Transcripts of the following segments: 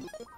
you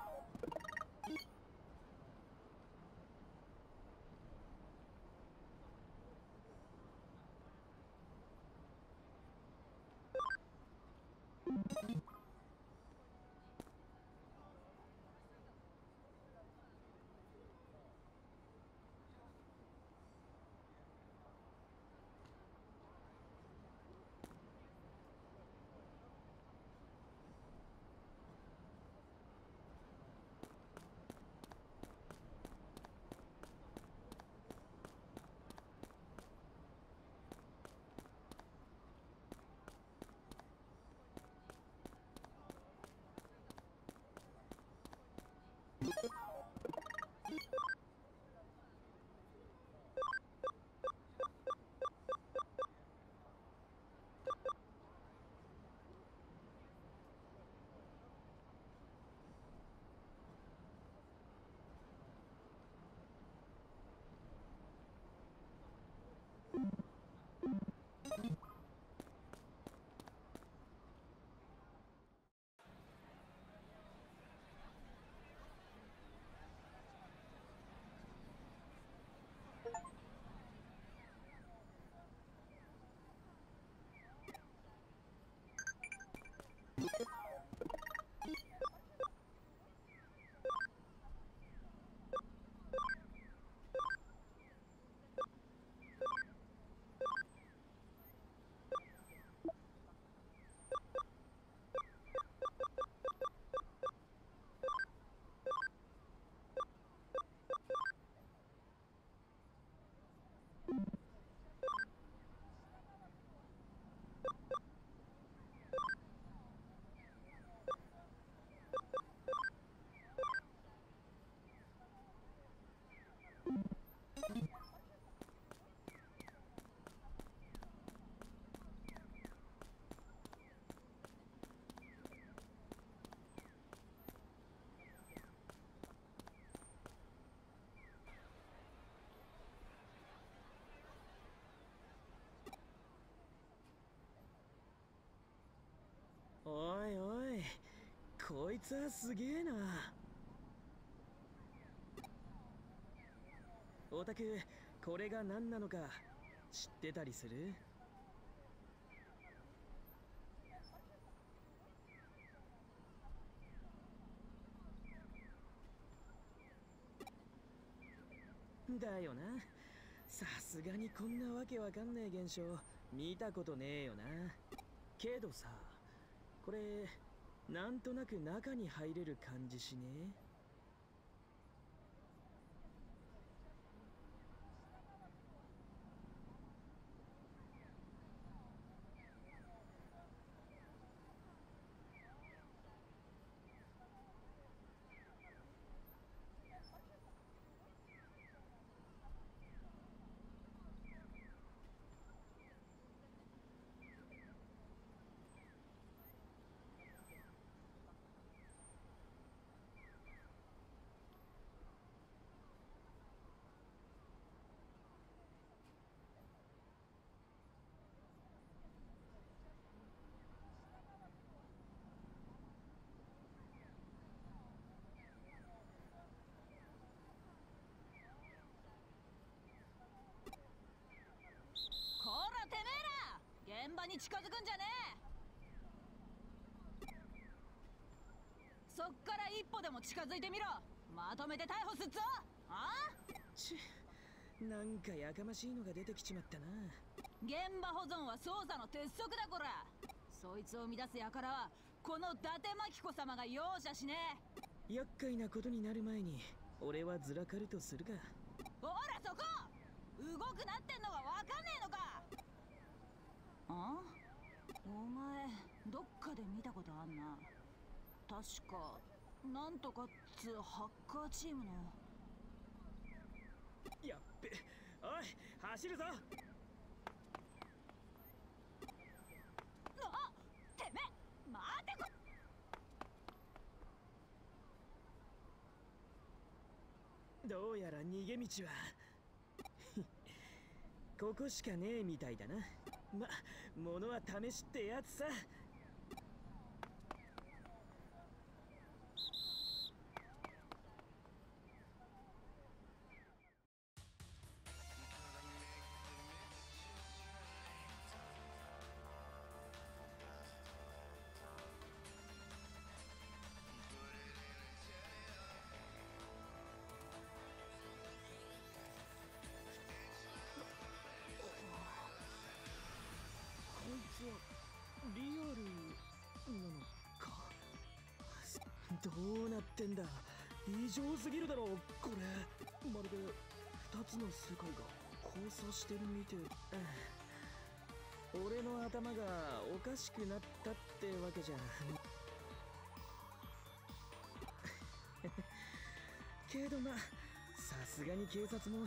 Thank you. おいおいこいつはすげえな。オタクこれが何なのか知ってたりする？だよな。さすがにこんなわけわかんねえ現象見たことねえよな。けどさこれなんとなく中に入れる感じしねこらてめえら現場に近づくんじゃねえ。そっから一歩でも近づいてみろ。まとめて逮捕すっぞ。あちなんかやかましいのが出てきちまったな。現場保存は捜査の鉄則だこら。そいつを乱す輩はこの伊達真紀子様が容赦しねえ。厄介なことになる前に俺はずらかるとするかほらそこ！動くなってんのがわかんねえのかあ？お前どっかで見たことあんな。確かなんとかっつうハッカーチームの。やっべ。おい走るぞ。あてめえ待てこ。どうやら逃げ道は。ここしかねえみたいだなま物は試しってやつさ。どうなってんだ？異常すぎるだろこれ。まるで2つの世界が交差してるみて俺の頭がおかしくなったってわけじゃ。けどなさすがに警察も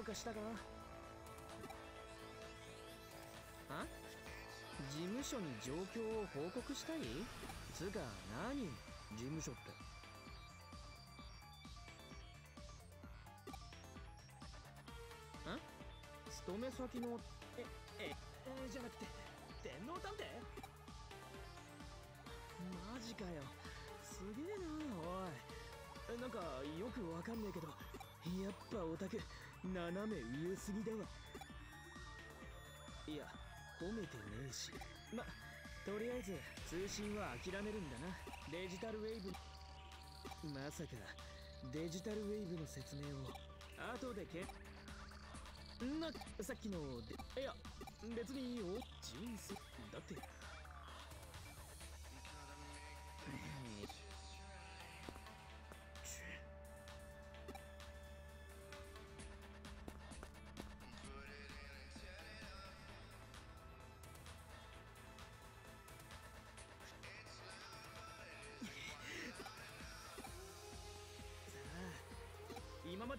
うかしたか？あ？事務所に状況を報告したい？つか何？事務所って。ん勤め先のえええじゃなくて電脳探偵？マジかよ。すげえなおい。なんかよくわかんねえけどやっぱオタク。斜め上すぎだわ。いや褒めてねえし。まとりあえず通信は諦めるんだな。デジタルウェイブ。まさかデジタルウェイブの説明を。後でけなさっきのでいや別にいいよ。人生だって。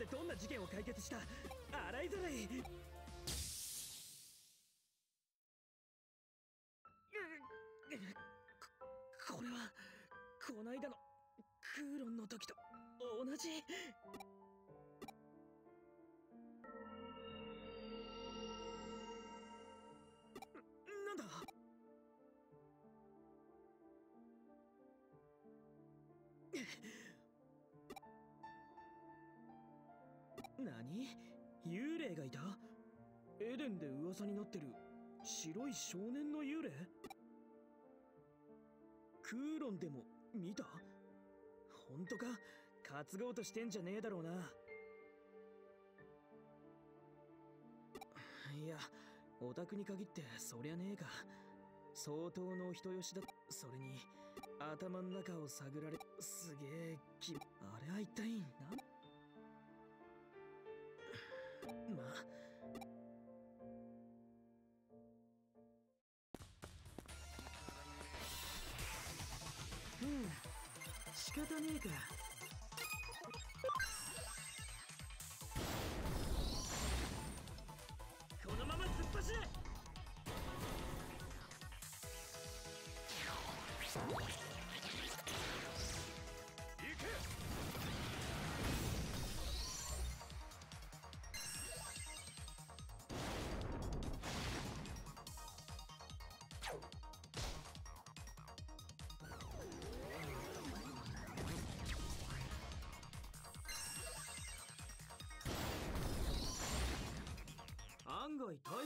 でどんな事件を解決した？洗いざらい。ここれはこないだのクーロンの時と同じ。なんだ？何？幽霊がいた？エデンで噂になってる白い少年の幽霊？クーロンでも見た？本当か？担ごうとしてんじゃねえだろうな。いやオタクに限ってそりゃねえか。相当のお人よしだ。それに頭の中を探られすげえきあれは一体何？まあ。うん。仕方ねえか。このまま突っ走れ！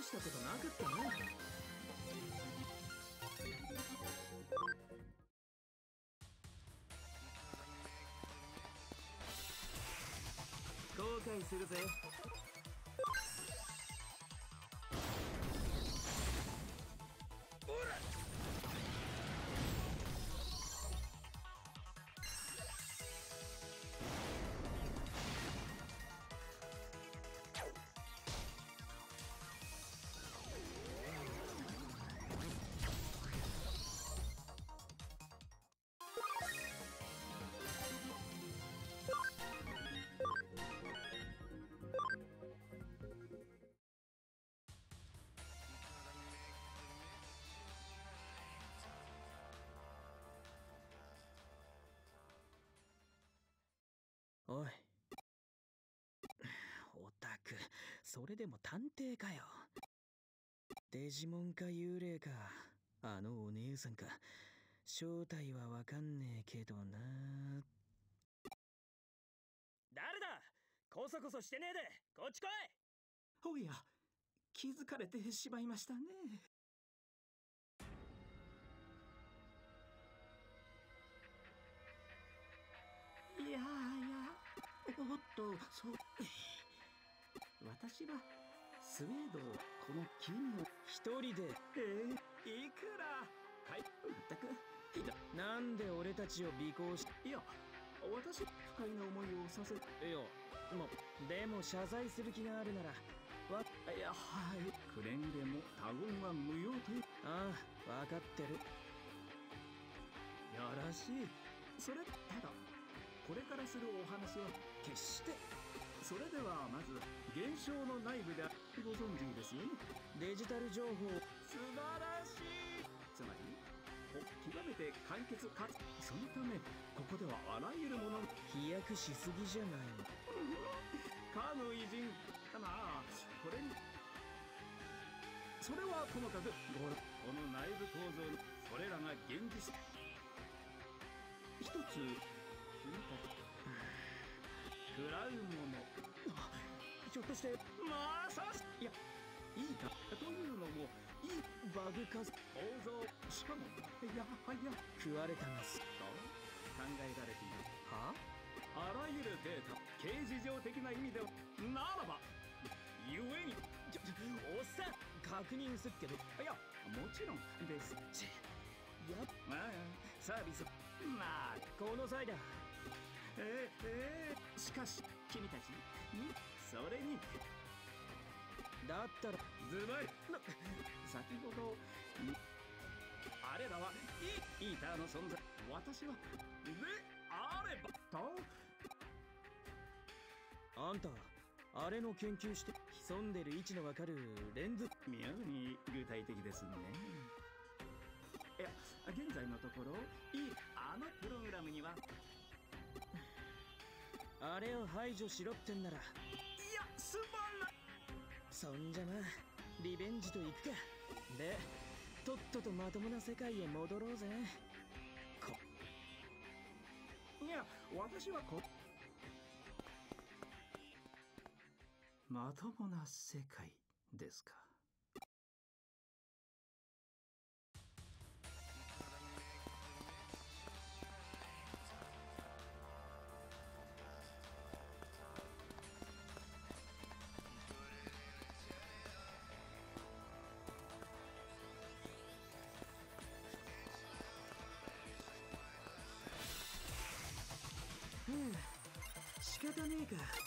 したことなかったな後悔するぜ。おい。オタクそれでも探偵かよ。デジモンか幽霊か。あのお姉さんか。正体はわかんねえけどな。誰だ！こそこそしてねえで。こっち来い！おや気づかれてしまいましたね。とそう。私はスウェードをこの木に一人で。えー、いくら？はい。全くなんで俺たちを尾行しいや私不快な思いをさせいやもでも謝罪する気があるならわいやはい。くれんでも他言は無用とああ分かってる。よろしい。それただこれからするお話は決して。それではまず現象の内部でご存知ですよね。デジタル情報。素晴らしい。つまりお極めて簡潔かつ。そのためここではあらゆるもの飛躍しすぎじゃない。のかの偉人。まあこれに。それはともかくこの内部構造のそれらが現実。一つ君たち食らうもの。ひょっとしてまさしいやいいか。というのもいいバグ化構造。しかもいやはや食われたがす。と考えられているはあらゆるデータ形事上的な意味ではならばゆえにちょちょおっさん確認すっけど。いやもちろんです。ちやっまあサービス。まあこの際だえ、えー、しかし君たちにそれにだったらズバリな先ほどあれらはイイーターの存在。私はであれば。とあんたあれの研究して潜んでる位置のわかるレンズ妙に具体的ですね。いや現在のところいいあのプログラムにはあれを排除しろってんなら。いや素晴らそんじゃなリベンジといくか。でとっととまともな世界へ戻ろうぜ。こ。いや私はこ。まともな世界ですか方ねえか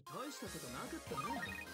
大したことなかったね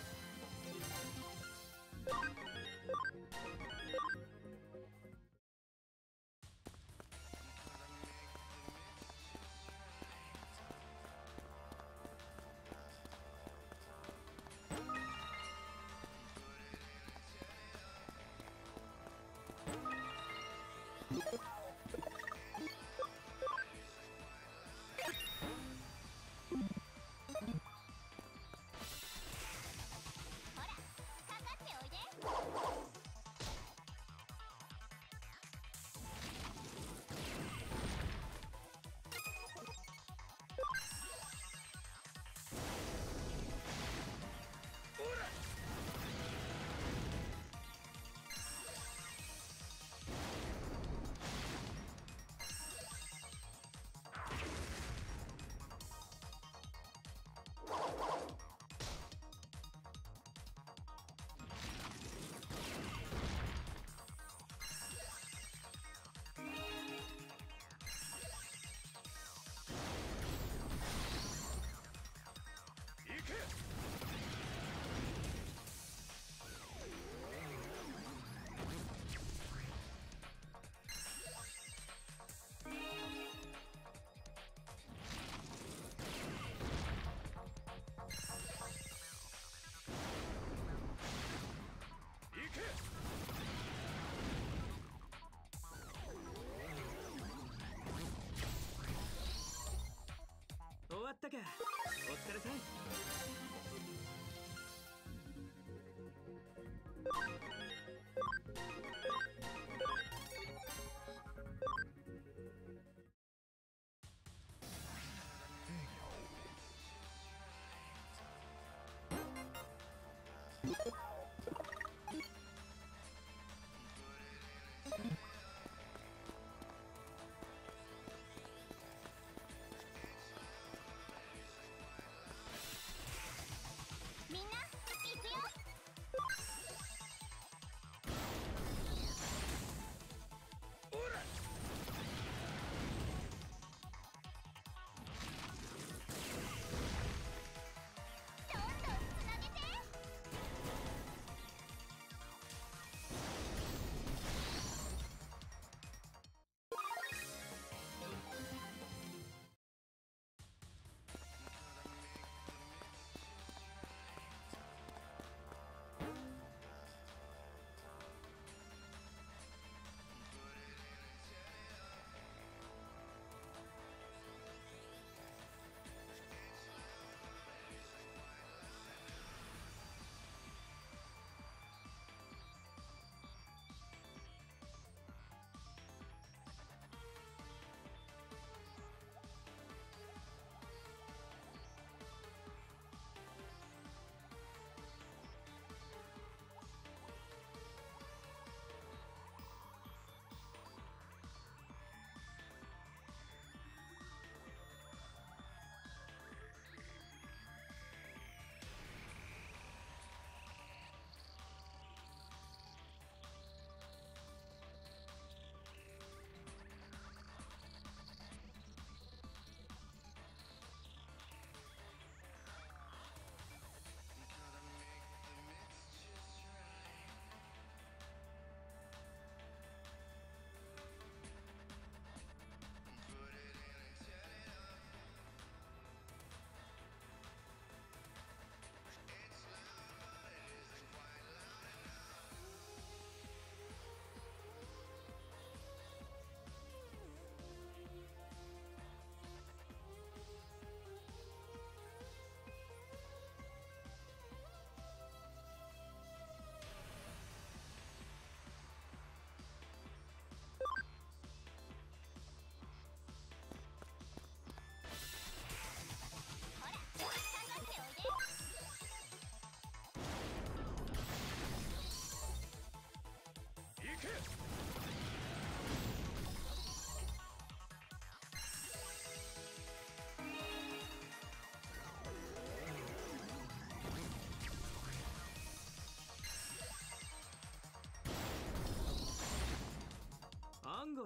お疲れさん。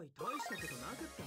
い大したことなかった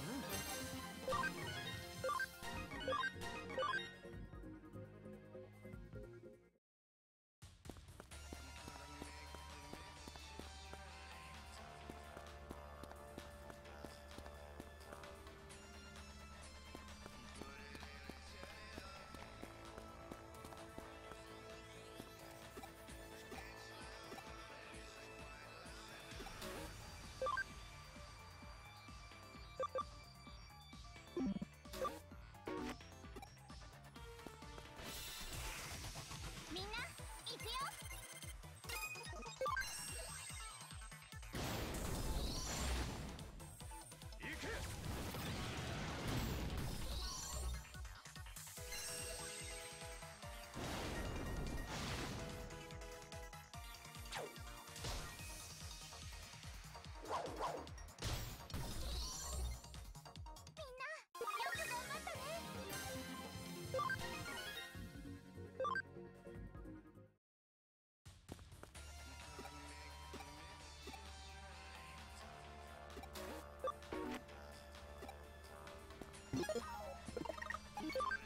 Thank you.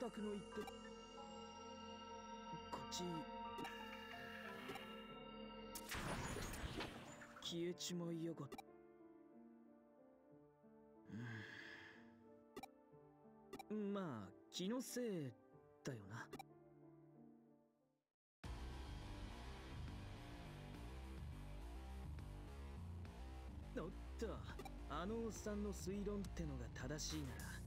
がオタクの言ってこっち。消えちまいやがった。うん。まあ気のせいだよな。おっとあのおっさんの推論ってのが正しいなら。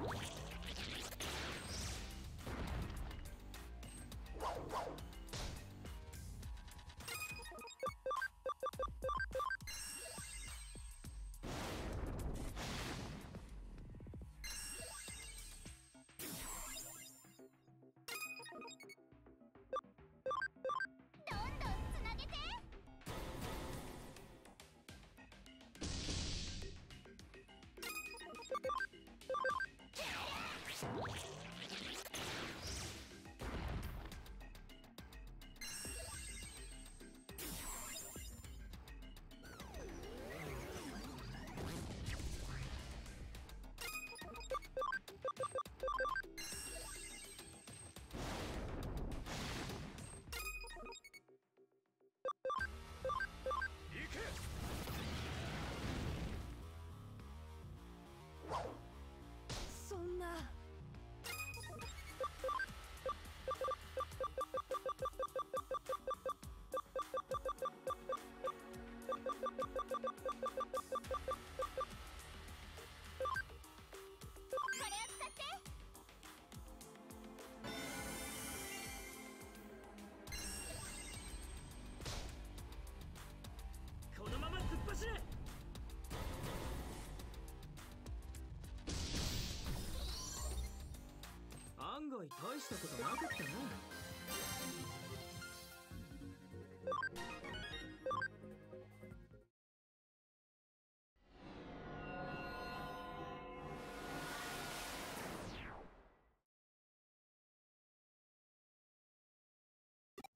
どんどんつなげて。案外大したことなかったな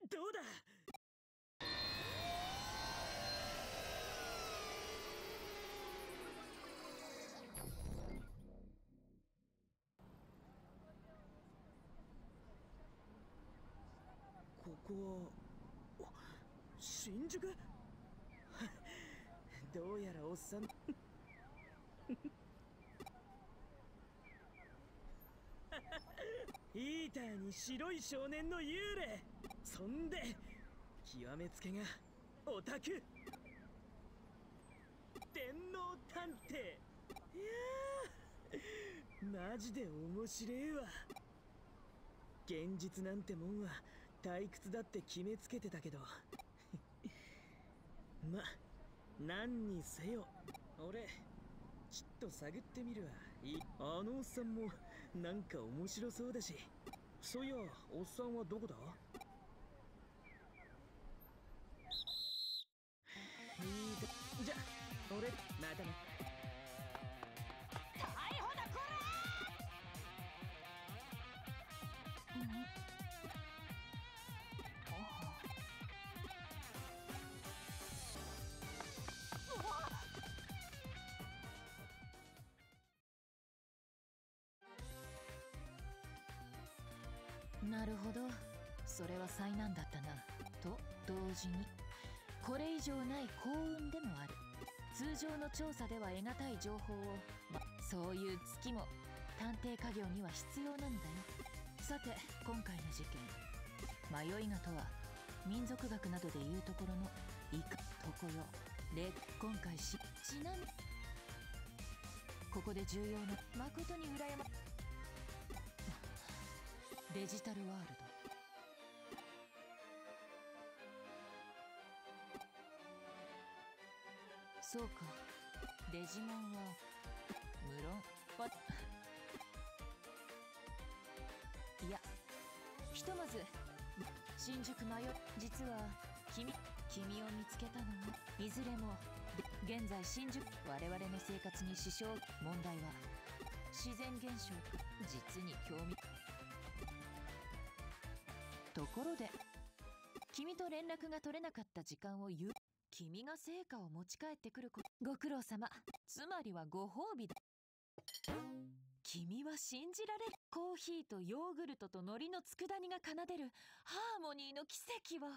どうだ？ここは新宿？どうやらおっさん。ヒーターに白い少年の幽霊。そんで極めつけがオタク。電脳探偵。いやーマジで面白えわ。現実なんてもんは退屈だって決めつけてたけど。ま何にせよ。俺ちょっと探ってみるわ。あのおっさんもなんか面白そうだし。そういやおっさんはどこだ？るほど。それは災難だったなと同時にこれ以上ない幸運でもある。通常の調査では得難い情報を、そういう月も探偵家業には必要なんだよ。さて今回の事件。迷いがとは民族学などでいうところのいかとこよ。で今回しちなみここで重要な。誠に羨まデジタルワールド。そうか。デジモンは無論。わいやひとまず新宿迷実は君君を見つけたのもいずれも現在新宿我々の生活に支障問題は。自然現象実に興味ところで君と連絡が取れなかった時間を言う。君が成果を持ち帰ってくることご苦労様。つまりはご褒美だ。君は信じられる。コーヒーとヨーグルトと海苔の佃煮が奏でる。ハーモニーの奇跡を。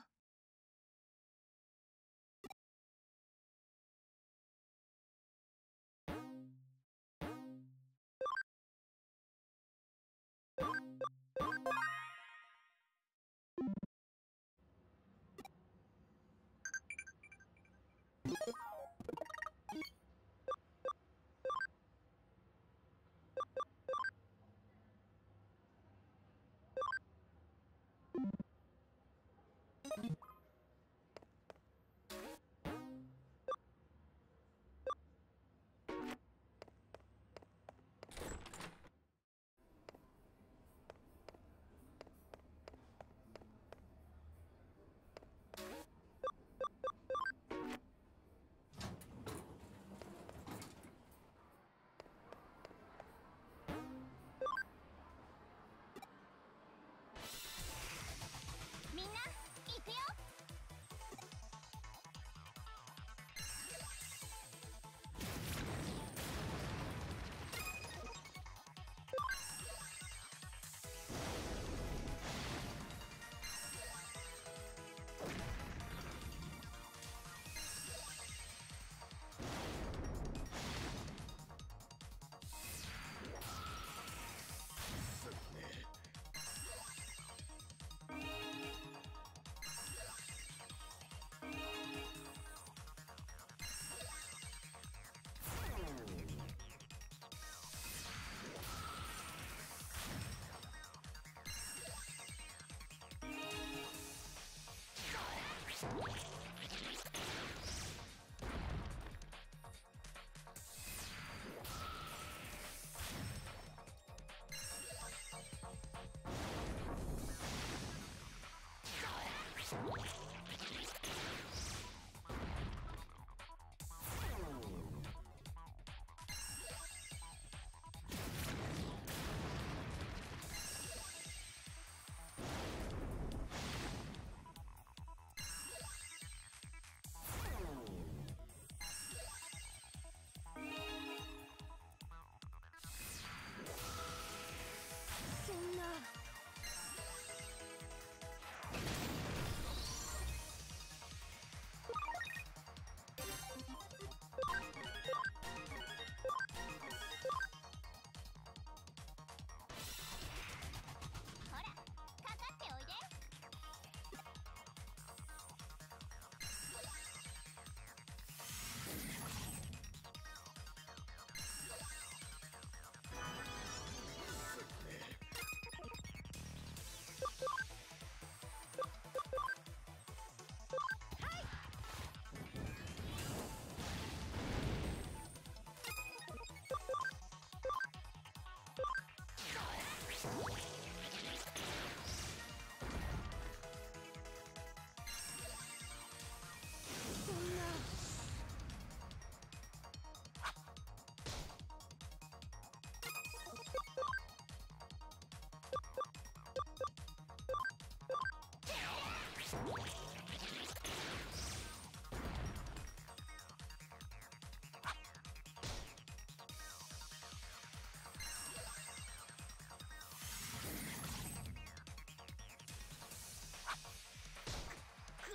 Thank you.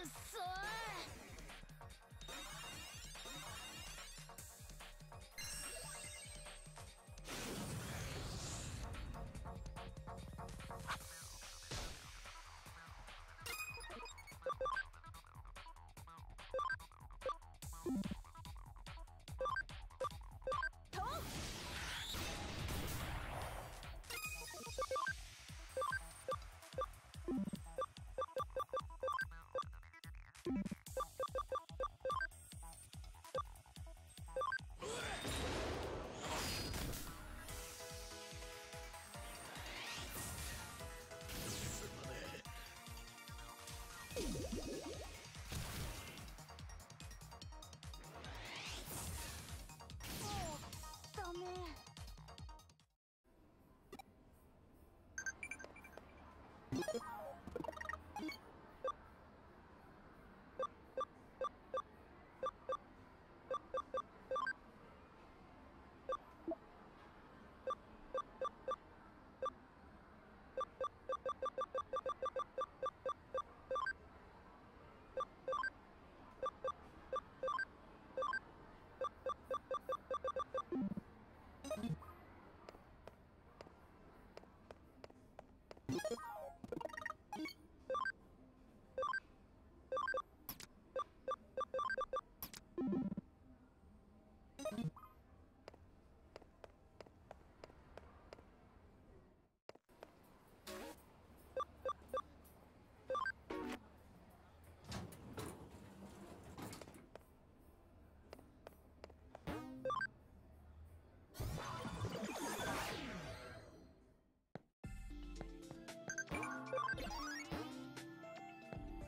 っそー。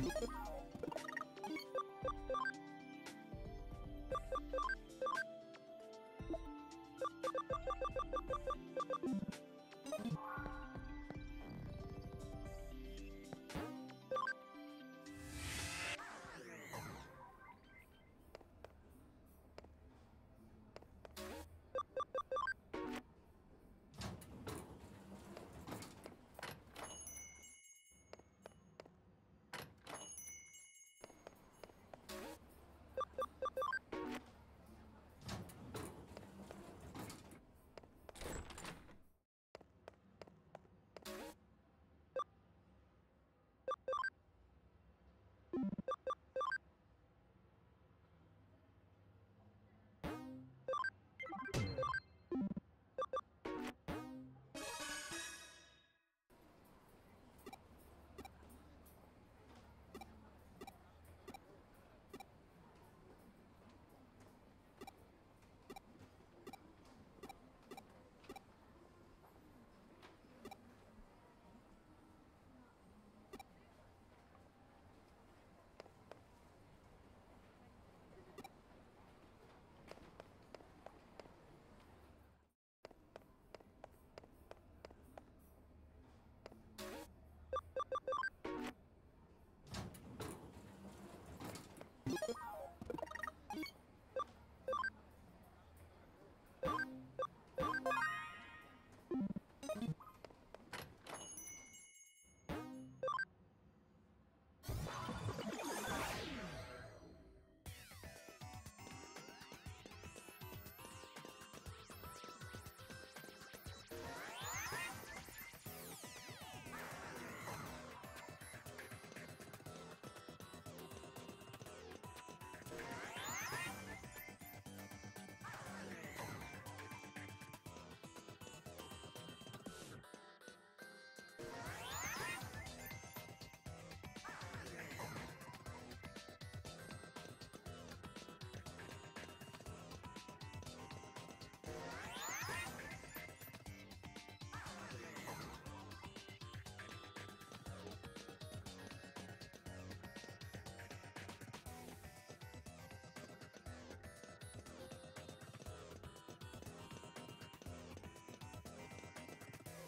Thank you.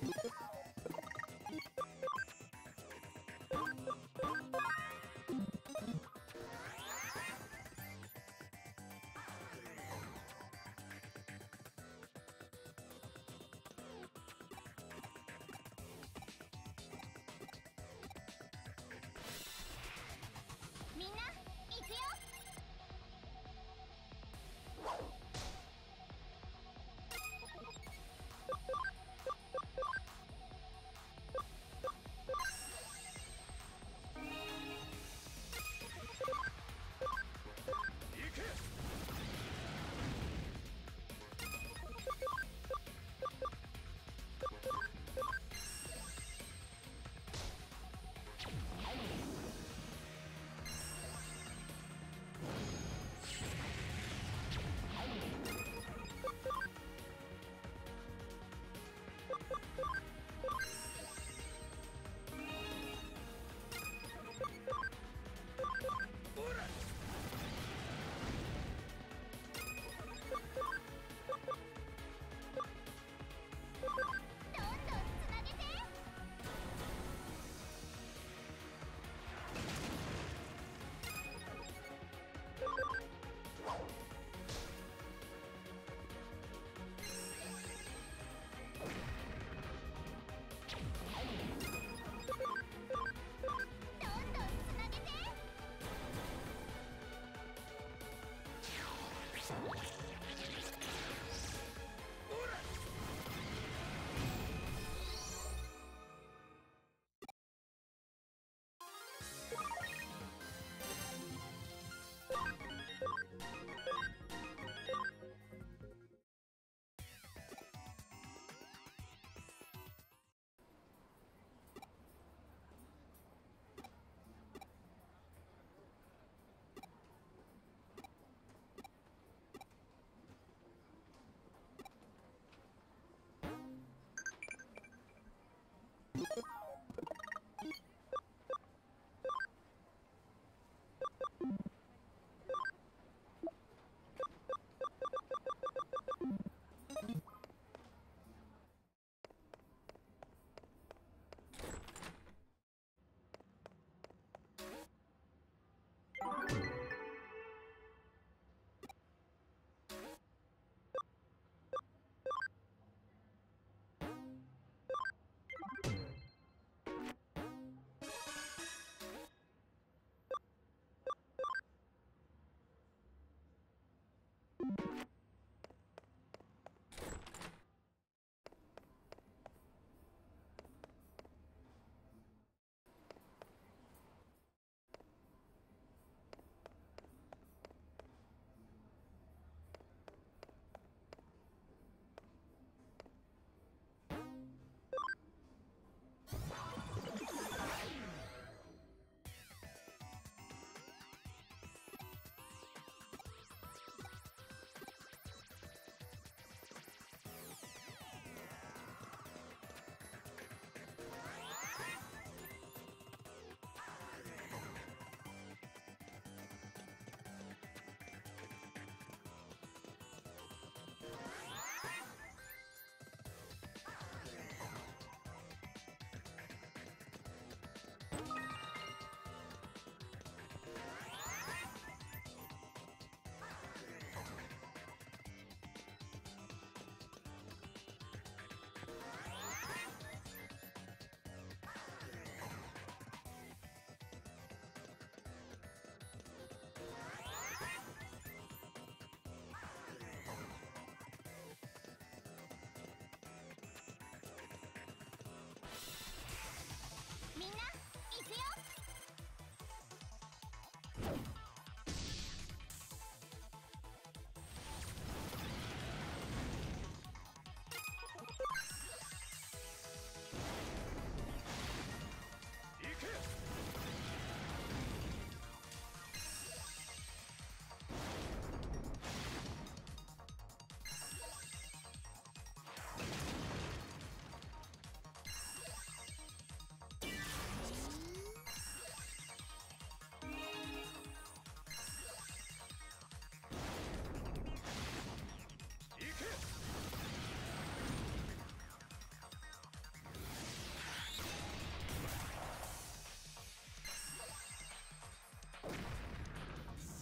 Ha ha ha!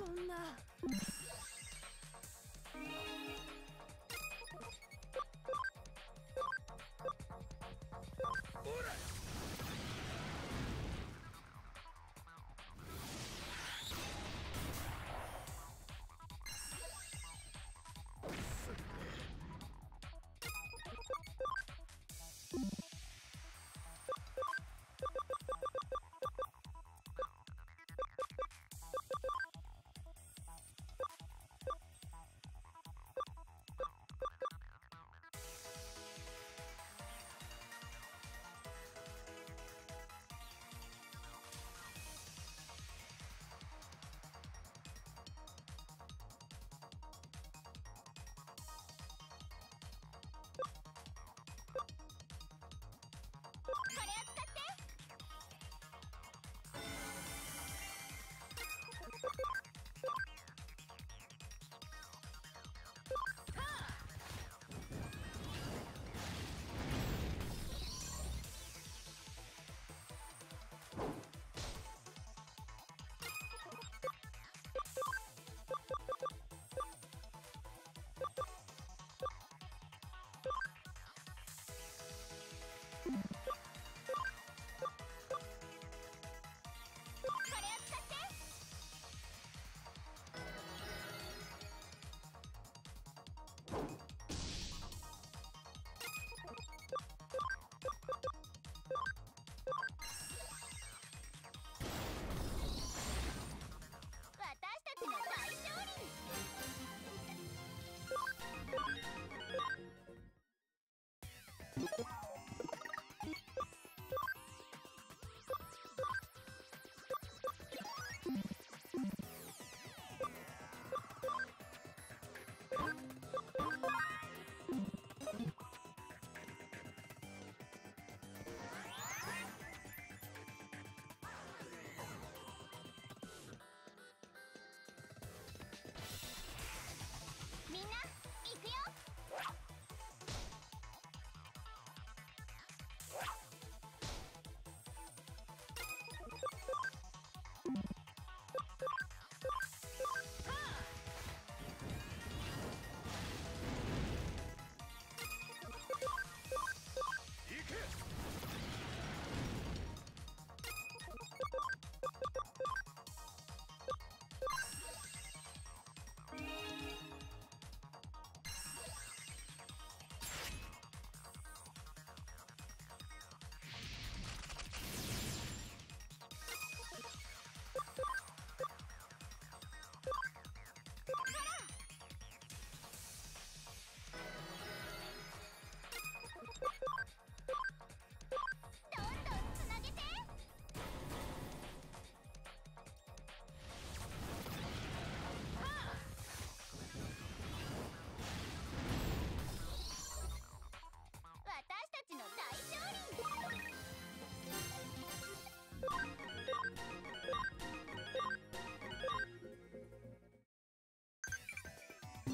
そんな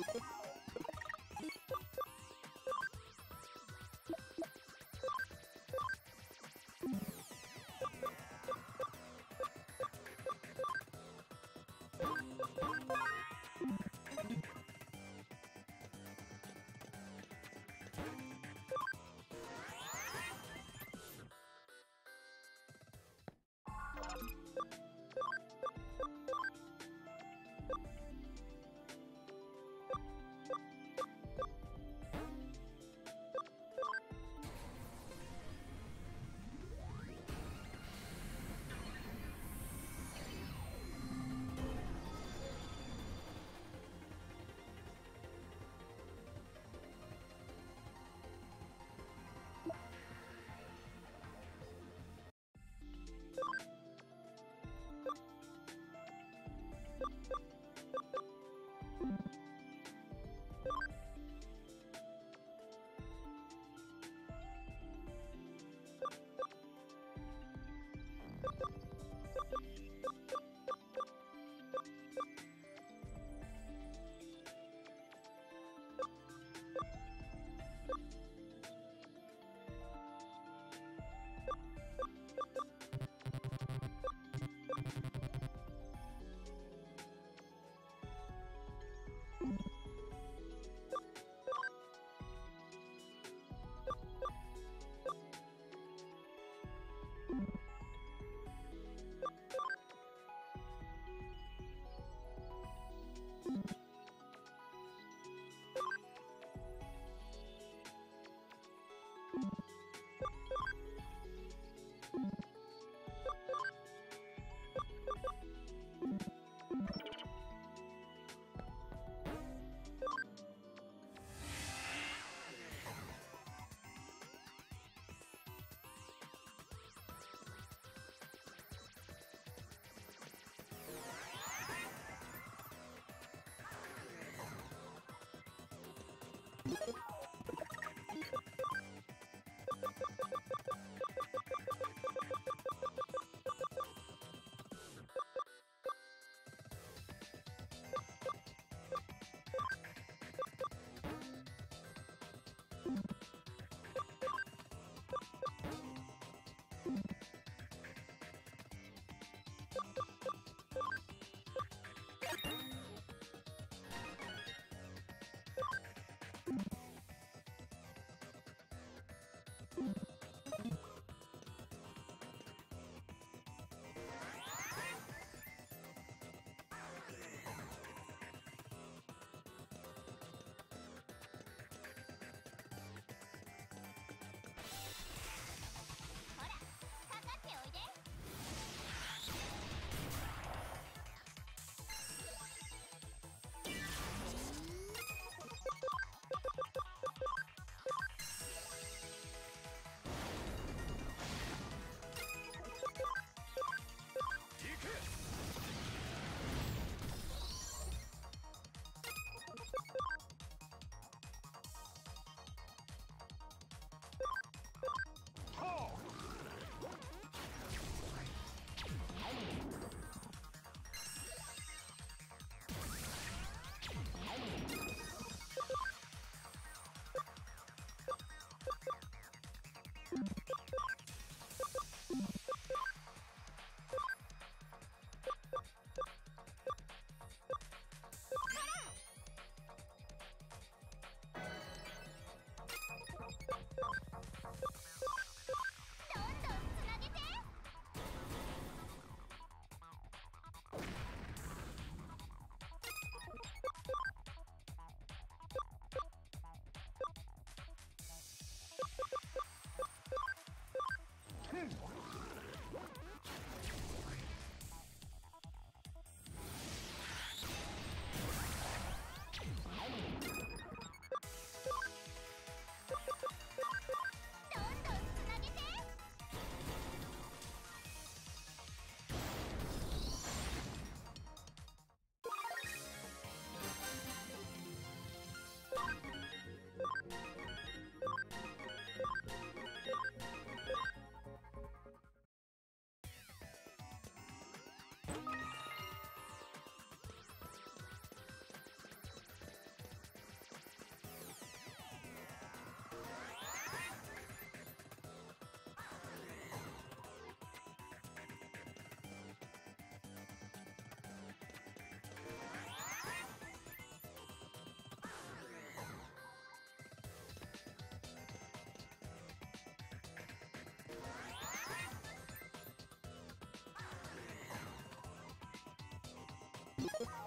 you you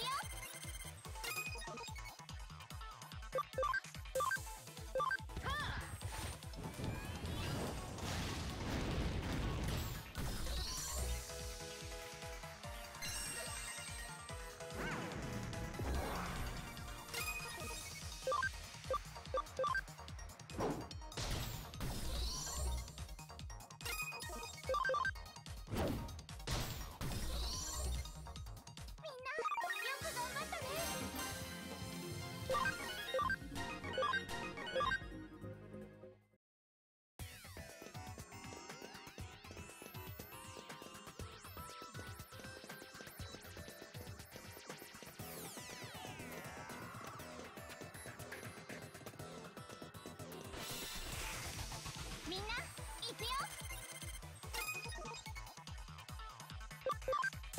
くよ。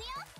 くよ。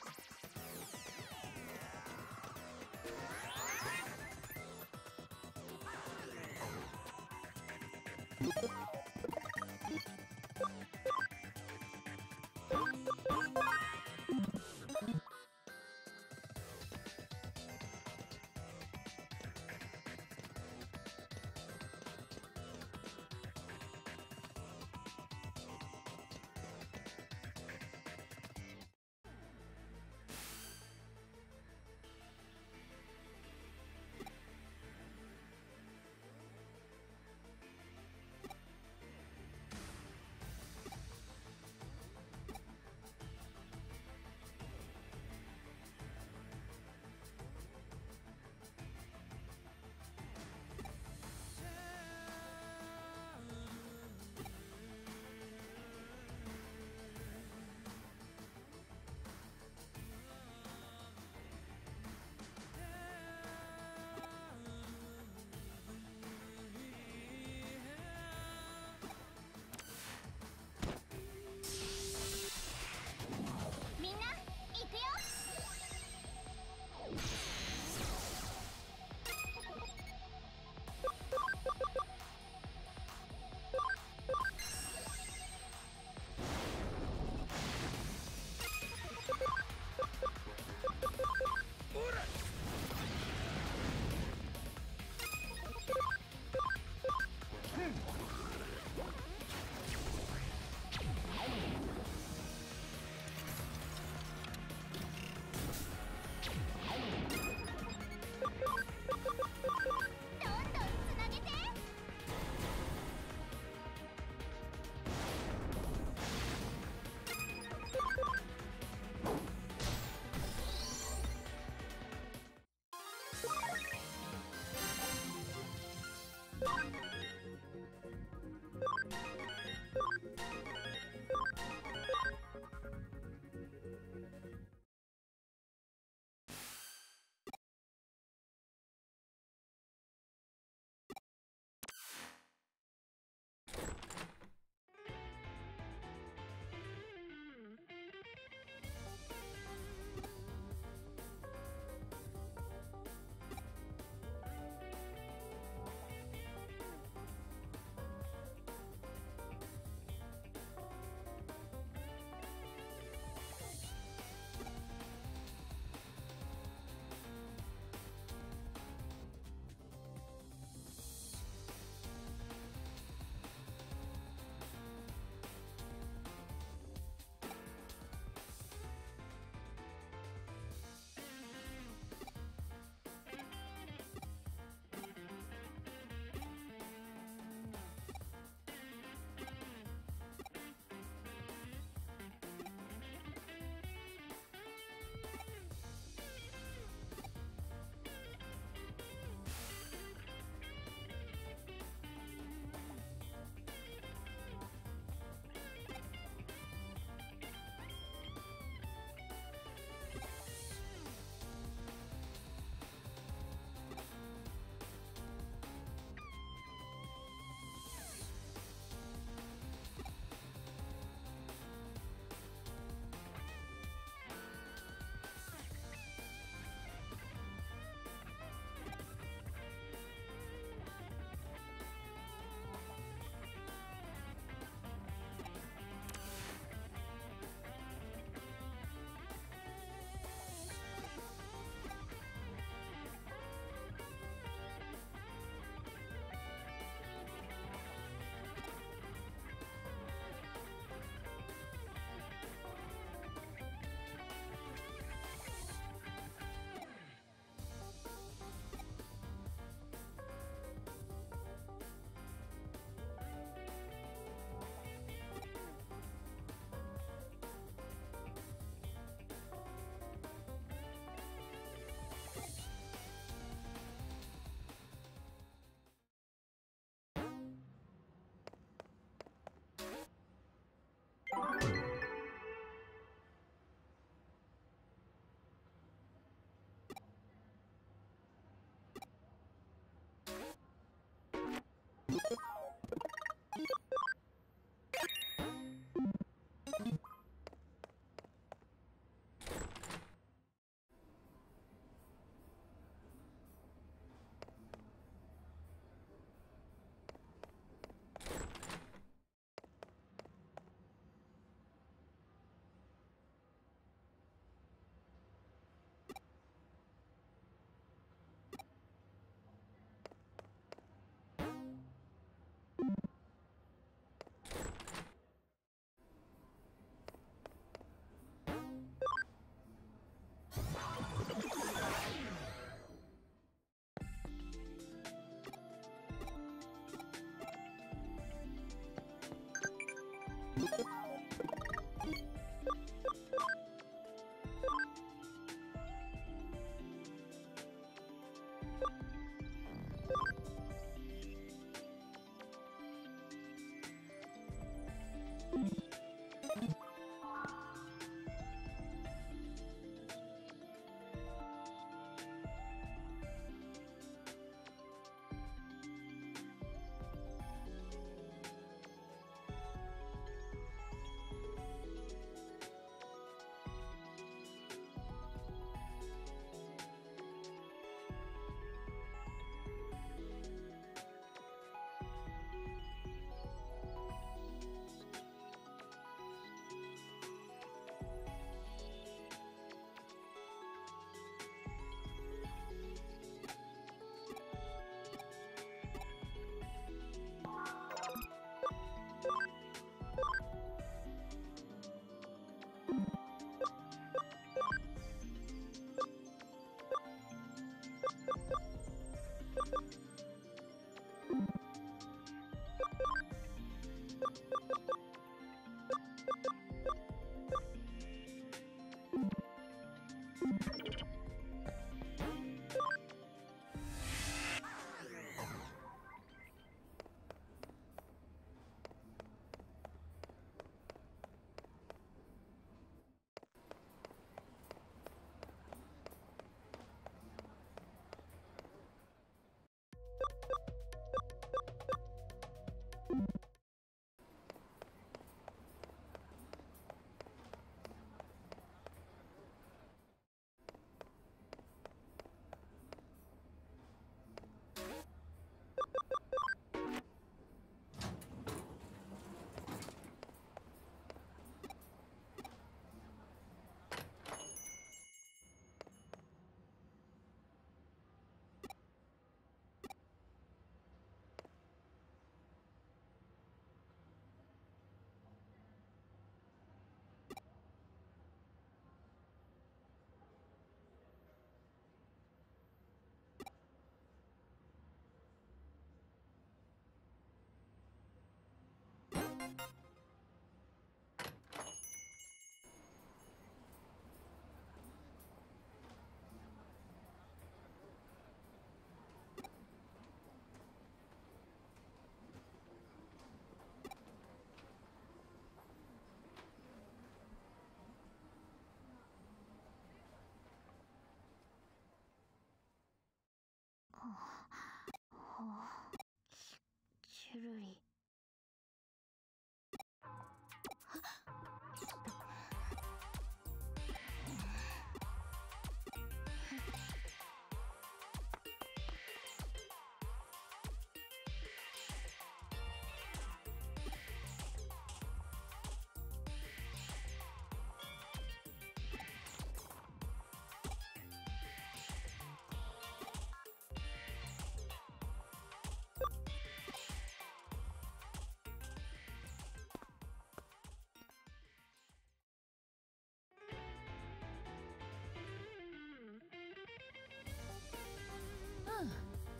チ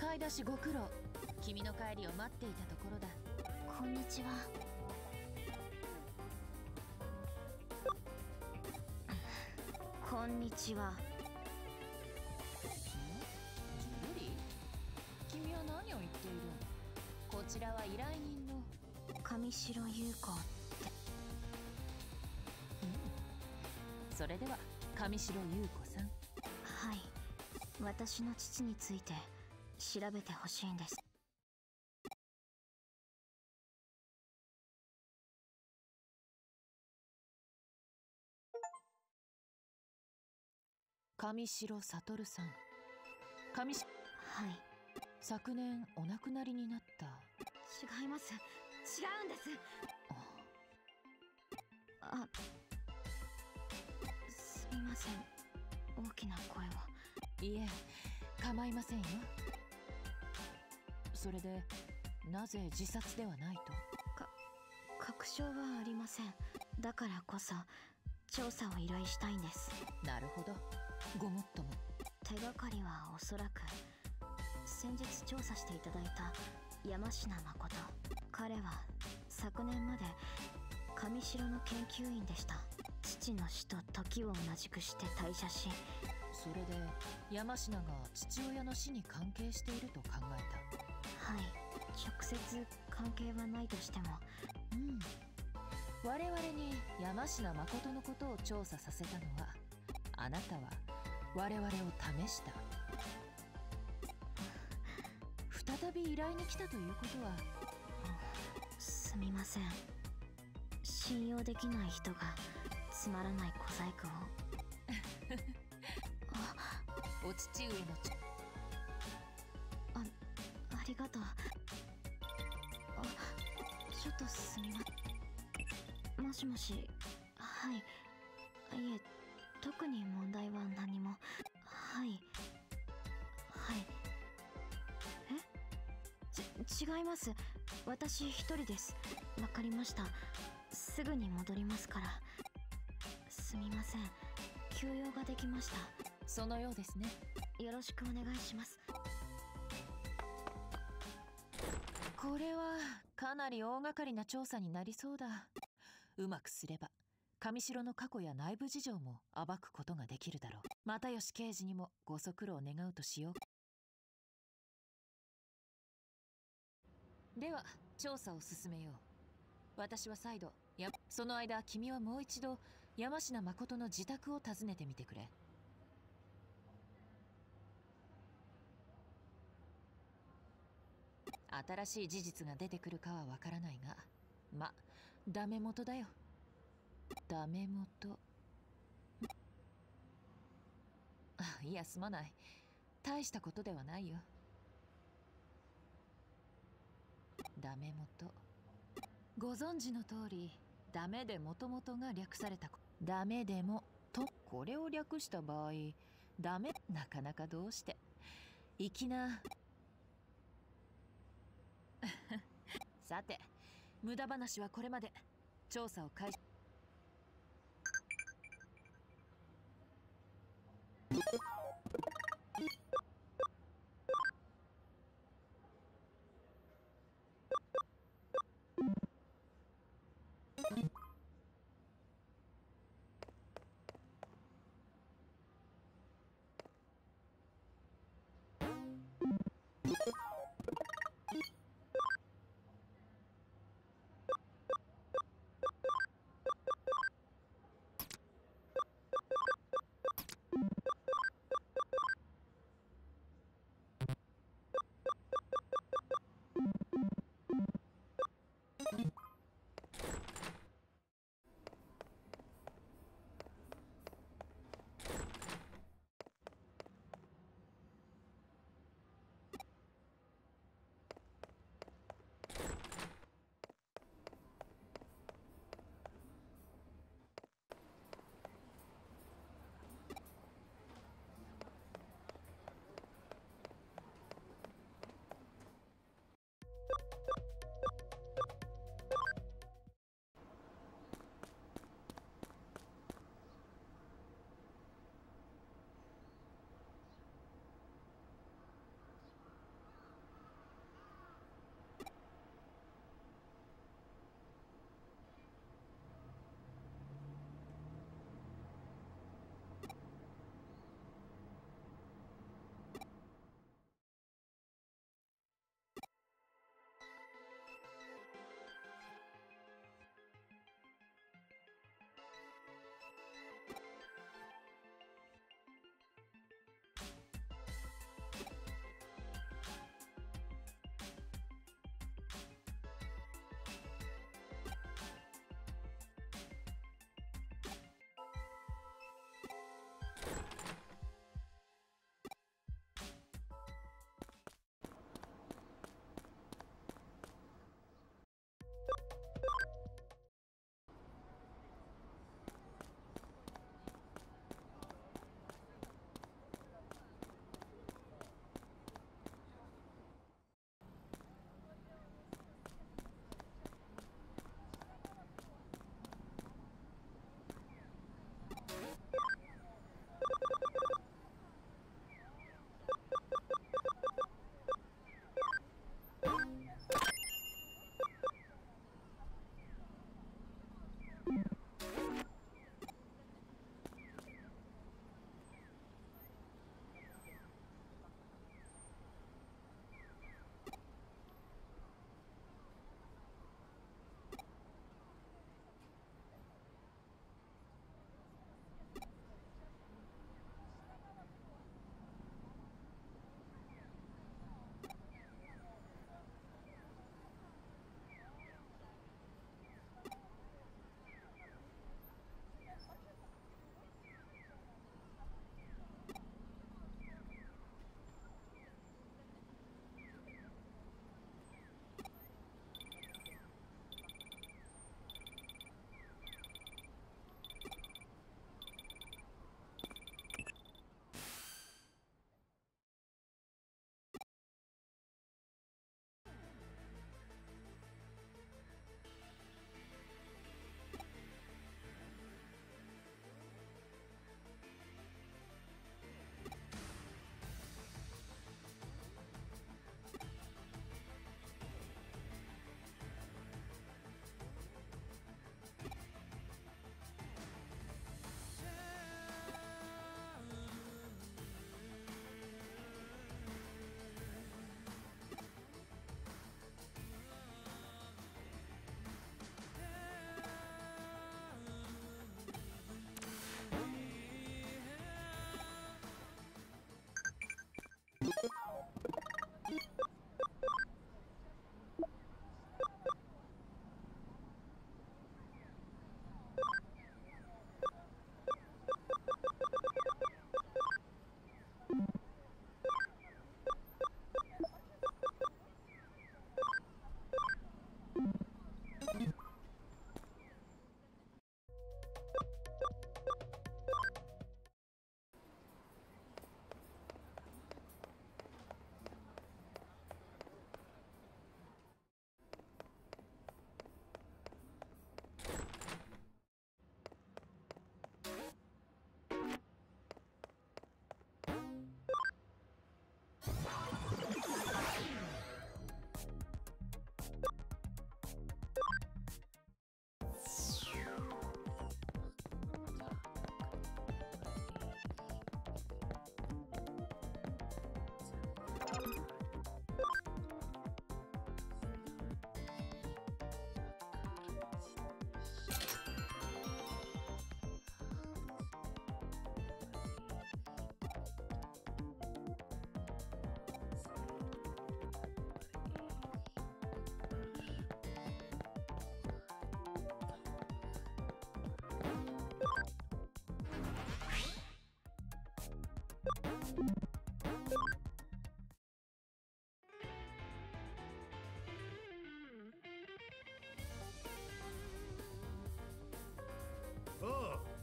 買い出しご苦労。君の帰りを待っていたところだ。こんにちは。こんにちは。ジュリ君は何を言っているこちらは依頼人の。上白優子それでは上白優子さん。はい。私の父について調べてほしいんです。上白悟さん。上しはい。昨年お亡くなりになった。違います。違うんです。あ。すみません。大きな声をいえ構いませんよそれでなぜ自殺ではないと？確証はありません。だからこそ調査を依頼したいんです。なるほど。ごもっとも。手がかりはおそらく先日調査していただいた山科誠。彼は昨年まで上白の研究員でした。父の死と時を同じくして退社しそれで山科が父親の死に関係していると考えはい。直接関係はないとしても。たうん。我々に山科誠のことを調査させたのはあなたは我々を試した。再び依頼に来たということは。すみません。信用できない人がつまらない小細工を。お父上のがとうあちょっとすみまもしもし。はい。いえ特に問題は何も。はい。はい。え？ち違います。私一人です。わかりました。すぐに戻りますから。すみません。休養ができました。そのようですね。よろしくお願いしますこれはかなり大掛かりな調査になりそうだ。うまくすれば上城の過去や内部事情も暴くことができるだろう。又吉刑事にもご足労願うとしよう。では調査を進めよう。私は再度やその間君はもう一度山科誠の自宅を訪ねてみてくれ。新しい事実が出てくるかはわからないがまダメ元だよ。ダメ元。あいやすまない。大したことではないよ。ダメ元。ご存知の通りダメでもともとが略されたダメでもとこれを略した場合ダメなかなかどうして。粋なさて無駄話はこれまで。調査を開始。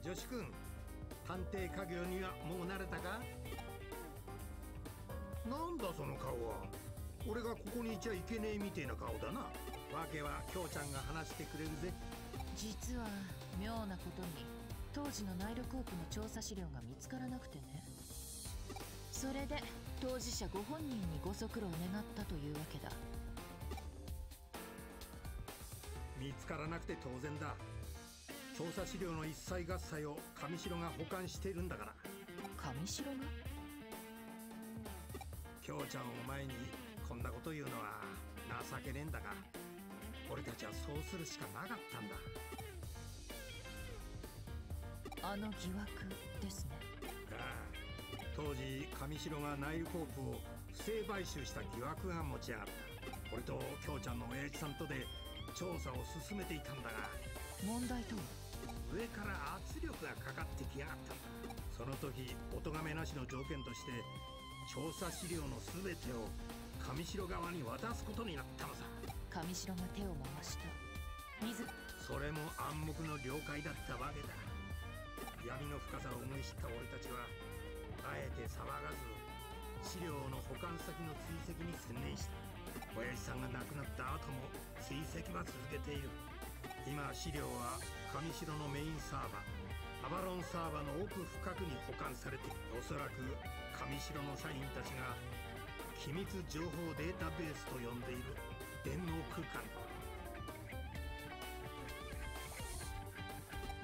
女子くん探偵家業にはもう慣れたか？なんだその顔は？俺がここにいちゃいけねえみてえな顔だな。わけは京ちゃんが話してくれるぜ。実は妙なことに当時のナイルコープの調査資料が見つからなくてね。それで当事者ご本人にご足労を願ったというわけだ。見つからなくて当然だ調査資料の一切合切を上白が保管しているんだから。上白が？京ちゃんを前にこんなこと言うのは情けねえんだが俺たちはそうするしかなかったんだ。あの疑惑ですね。ああ当時上白がナイルコープを不正買収した疑惑が持ち上がった。俺と京ちゃんの親父さんとで調査を進めていたんだが。問題とは？上から圧力がかかってきやがった。その時お咎めなしの条件として調査資料の全てを上白側に渡すことになったのさ。上白が手を回した。自それも暗黙の了解だったわけだ。闇の深さを思い知った俺たちはあえて騒がず資料の保管先の追跡に専念した。親父さんが亡くなった後も追跡は続けている。今資料は上白のメインサーバーアバロンサーバーの奥深くに保管されている。おそらく上白の社員たちが機密情報データベースと呼んでいる。電脳空間。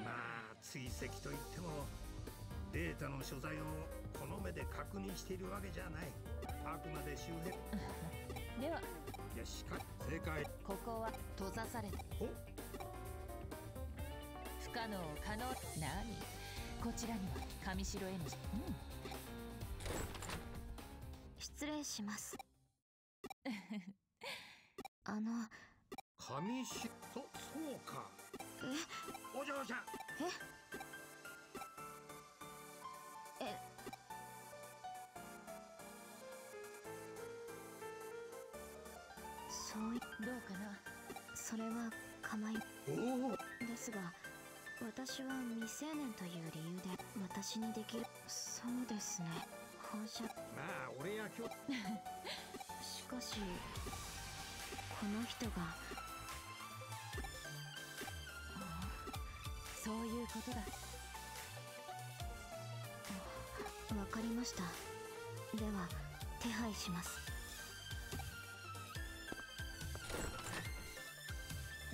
だまあ追跡といってもデータの所在をこの目で確認しているわけじゃない。あくまで周辺。ではいやしか正解。ここは閉ざされた。お不可能を可能。何？こちらには上白への。うん。失礼します。あの。上しそそうか。え？お嬢ちゃんえ？そうい。どうかな？それは構い。おお。ですが私は未成年という理由で私にできる。そうですね。本社まあ俺や今日。しかしこの人が。そういうことだ。わかりました。では手配します。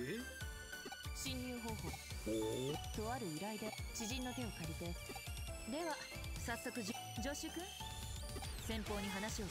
え？侵入方法とある依頼で知人の手を借りて。では早速じ助手君先方に話を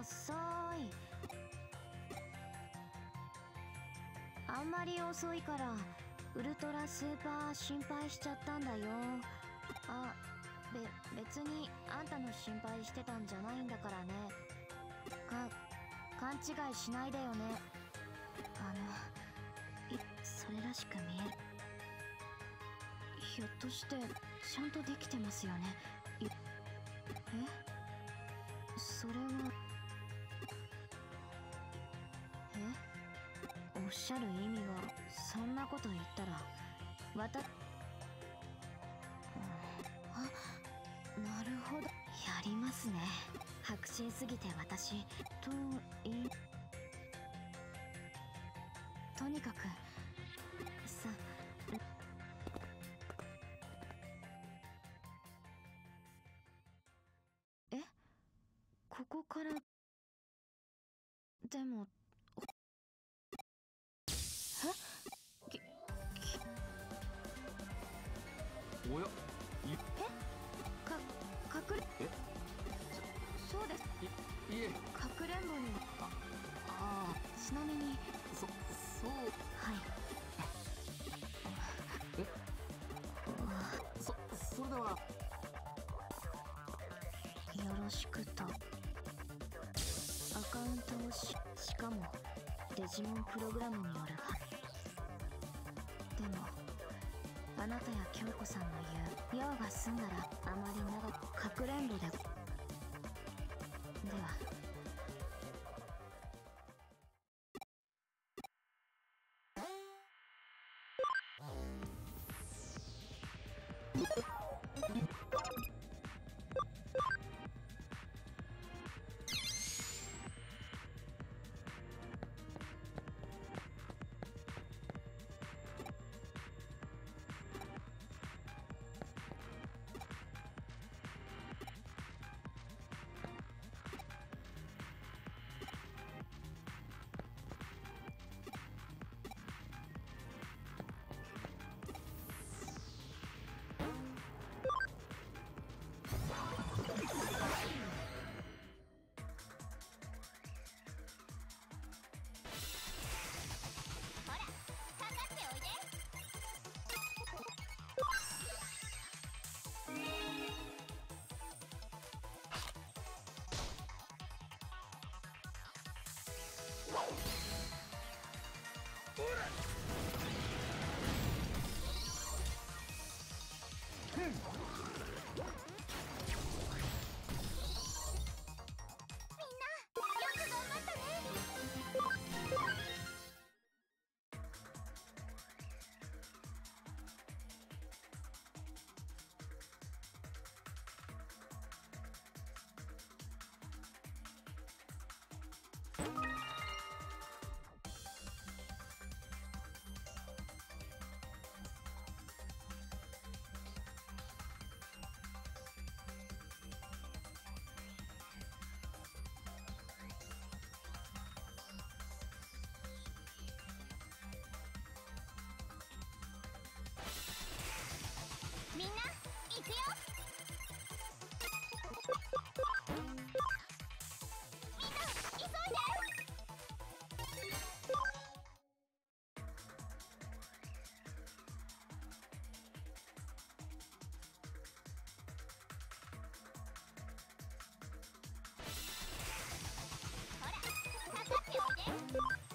遅い。あんまり遅いからウルトラスーパー心配しちゃったんだよ。あべ別にあんたの心配してたんじゃないんだからね。か勘違いしないでよね。あのいそれらしく見えるひょっとしてちゃんとできてますよね。心すぎて私といとにかくなみに。そそうはいえそそれではよろしくとアカウントをししかもデジモンプログラムによるでもあなたや京子さんの言う用が済んだらあまり長くかくれんぼででみん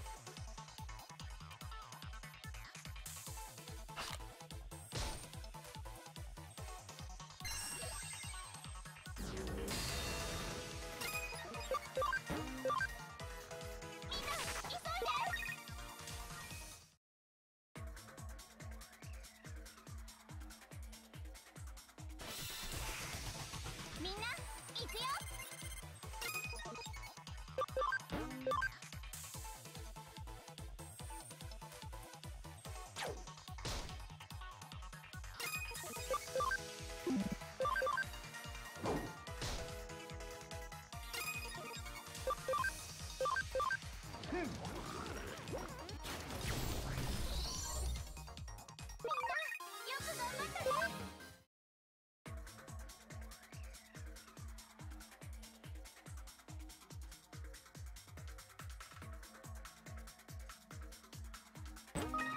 うん。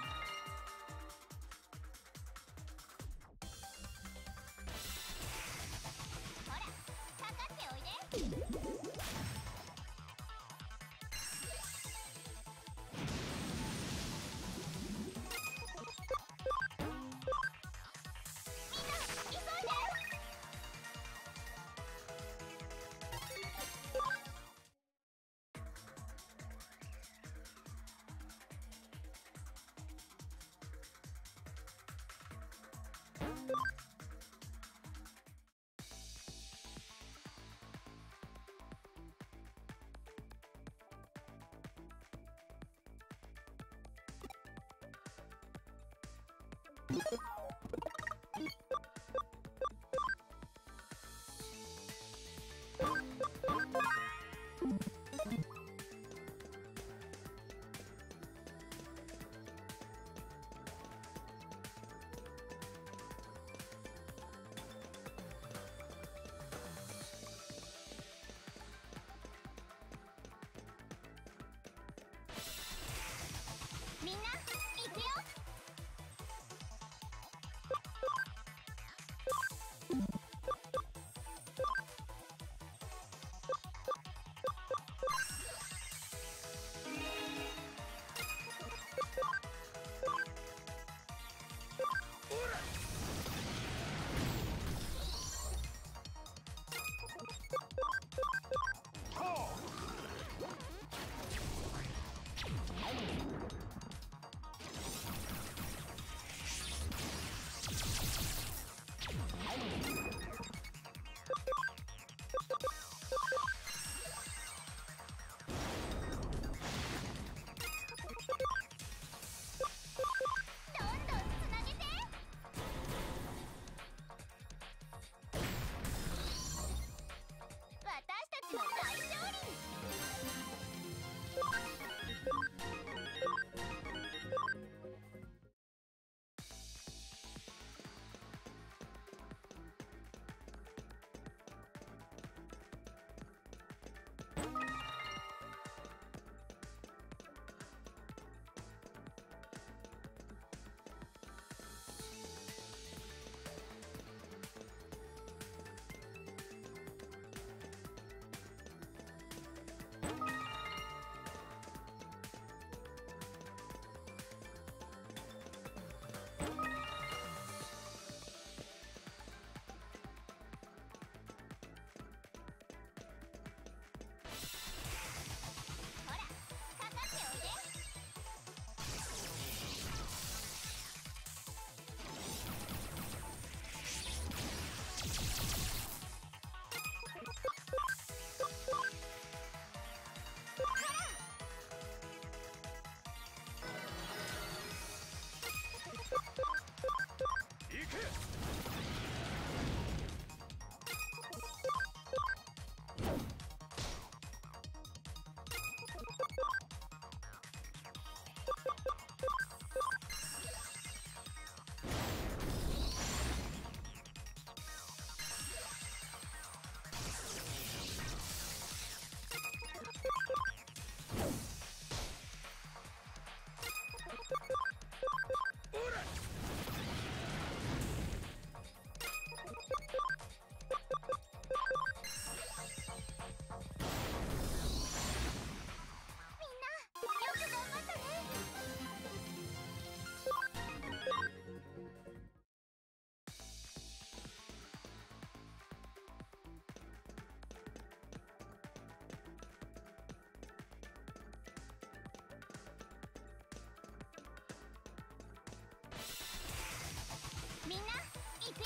みみんな行くよ。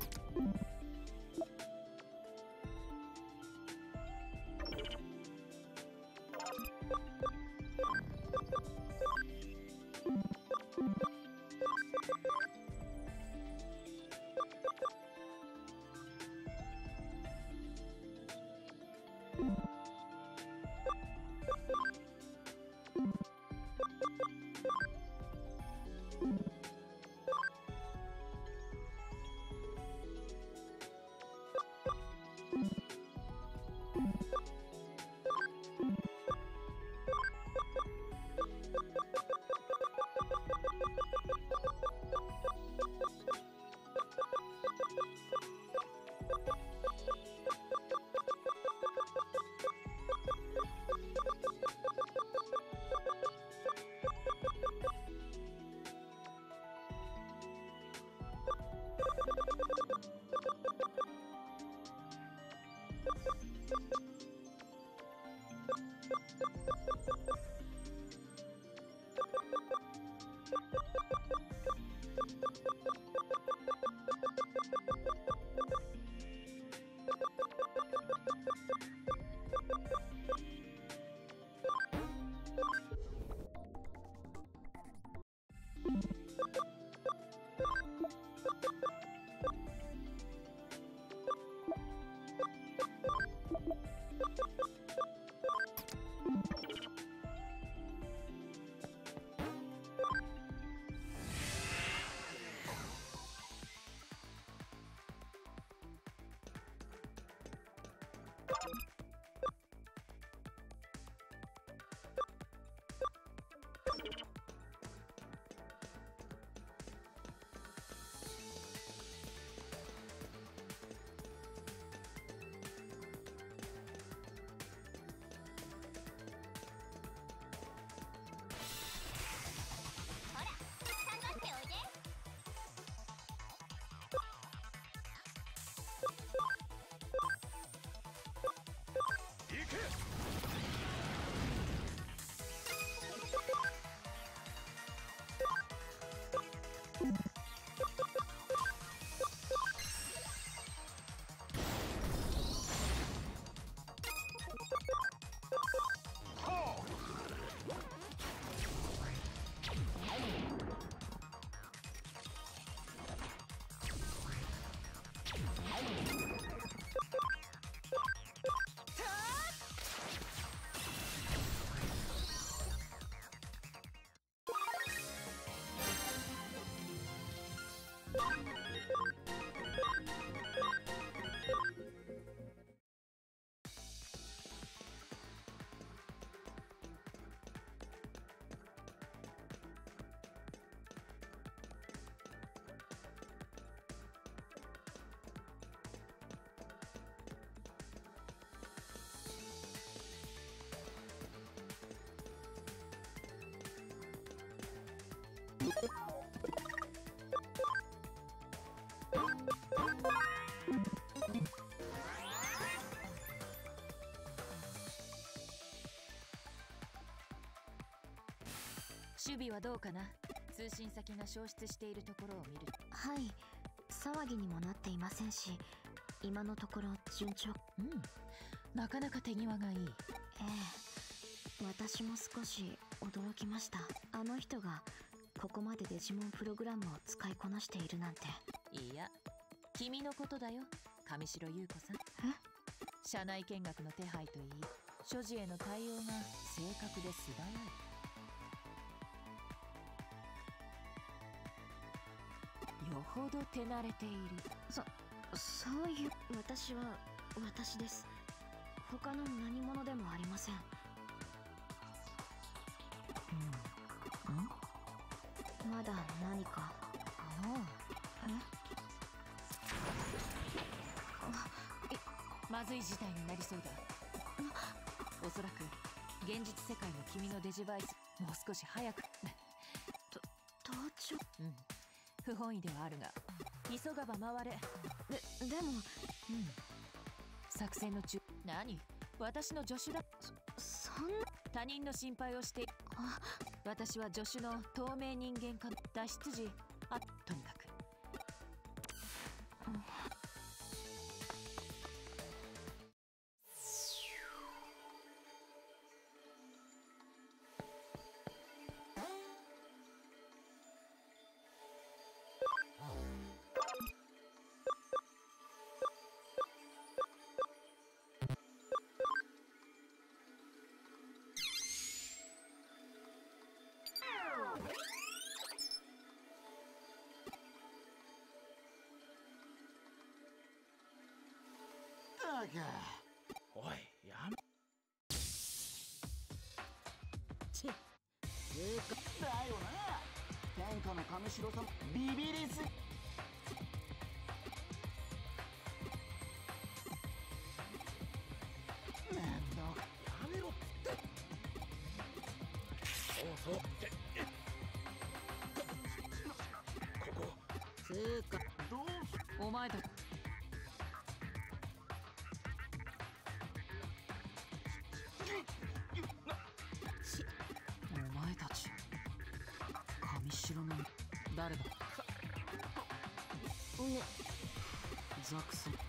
Hit! 守備はどうかな？通信先が消失しているところを見る。はい。騒ぎにもなっていませんし今のところ順調。うん。なかなか手際がいい。ええ。私も少し驚きました。あの人がここまでデジモンプログラムを使いこなしているなんて。いや君のことだよ。上白優子さん。え社内見学の手配といい所持への対応が正確で素早い。よほど手慣れている。そういう私は私です。他の何者でもありません？まだ何かまずい事態になりそうだ。おそらく現実世界の君のデジバイスもう少し早く。盗聴？うん。不本意ではあるが急がば回れ。ででもうん。作戦の中何？私の助手だ。そんな？他人の心配をしてあ。私は助手の透明人間化脱出時だがおいやめ。正解だよな。天下の上白さんビビりすめ誰だね。ザクソン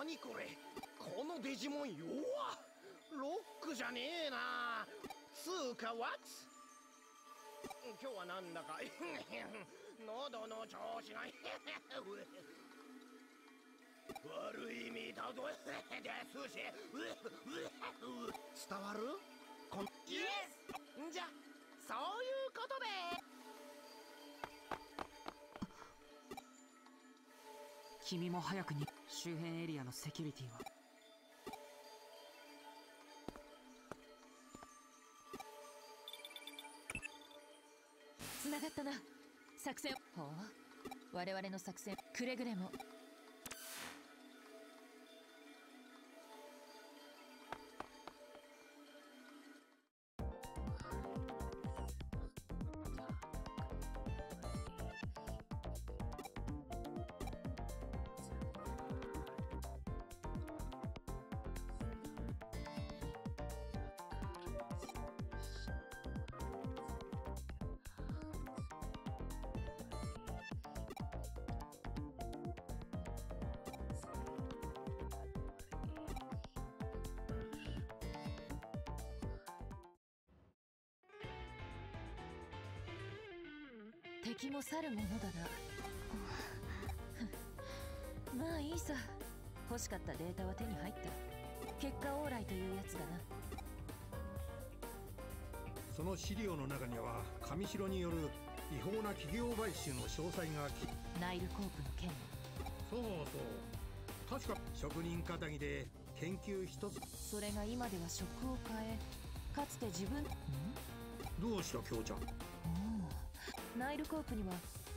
何これ？このデジモン弱っ！ロックじゃねえな！つうかワッツ今日はなんだか。喉の調子が。悪い意味だぞですし。伝わる？こん。イエスじゃそういうことで。君も早くに周辺エリアのセキュリティは。つながったな。作戦。ほう我々の作戦。くれぐれも。かったデータは手に入った。結果オーライというやつだな。その資料の中には上城による。違法な企業買収の詳細がきナイルコープの件そうそう確か職人かたぎで研究一つ。それが今では職を変えかつて自分ん？どうした京ちゃん？ナイルコープには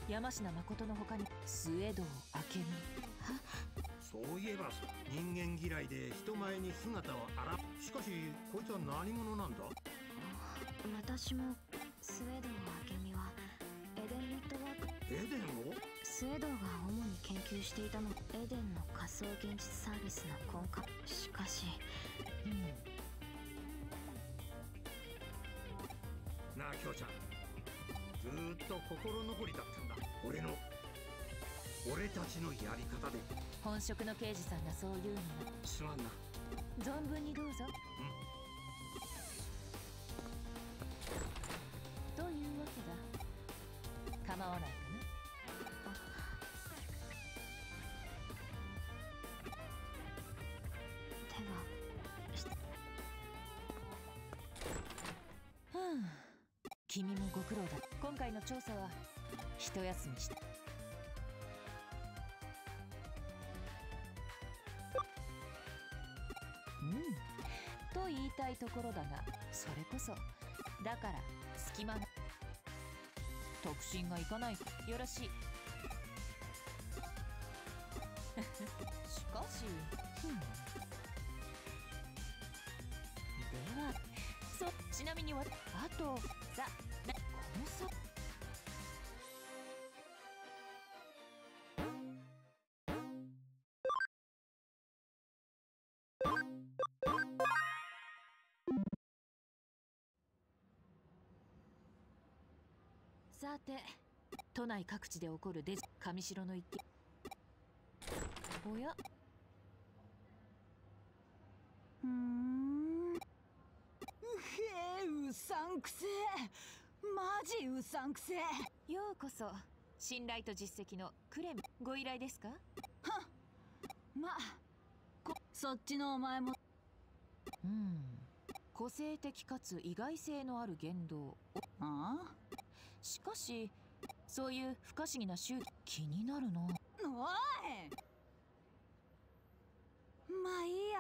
山科誠の他に末堂明美そういえば人間嫌いで人前に姿を現しかしこいつは何者なんだ？私もスウェードン明美はエデンネットワーク。エスエドが主に研究していたの。エデンの仮想現実サービスの根幹しかしうん。なあ京ちゃん。ずーっと心残りだったんだ。俺の俺たちのやり方で。本職の刑事さんがそう言うのなすまんな。存分にどうぞ。というわけだ。構わないかではなふん君もご苦労だ。今回の調査は一休みしたいところだがそれこそだから隙間が特進がいかない。よろしい。しかしではそちなみにわあとさて。都内各地で起こるデジ上城の一件。おや？うーん。うへえうさんくせえ。マジうさんくせえ。ようこそ。信頼と実績のクレムご依頼ですか？まこそっちのお前も。うん。個性的かつ意外性のある言動。あ？しかしそういう不可思議な宗教気になるのおい！まあいいや。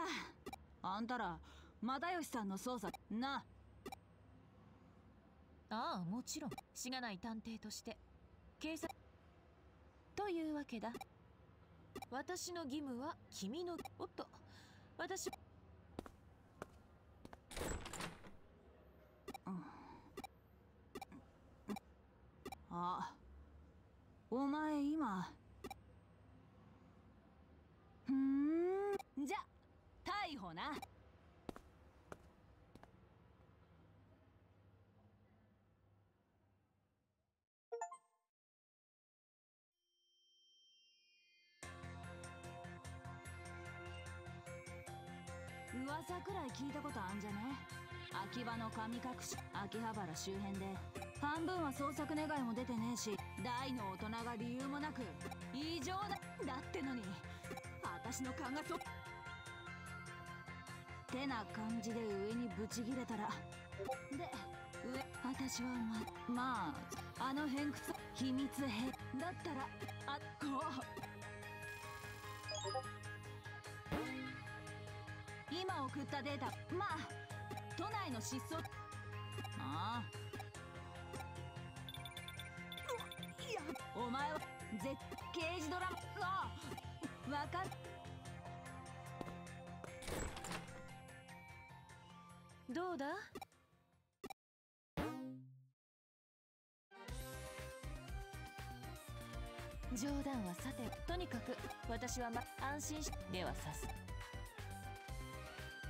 あんたら又吉さんの捜査な。ああもちろん。しがない探偵として。警察。というわけだ。私の義務は君の。おっと。私あお前今。ふん。じゃ逮捕な。噂くらい聞いたことあんじゃね？秋葉の神隠し秋葉原周辺で。半分は捜索願いも出てねえし大の大人が理由もなく異常だだってのに。私の勘がそってな感じで上にブチギレたら。で上私はままああの偏屈秘密兵だったらあこう今送ったデータまあ都内の失踪。ああ。いやお前は絶刑事ドラマああわかっ。どうだ？冗談はさてとにかく私はま安心しではさす。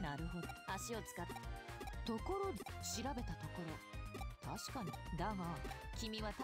なるほど。足を使って。ところで調べたところ。確かに。だが君はた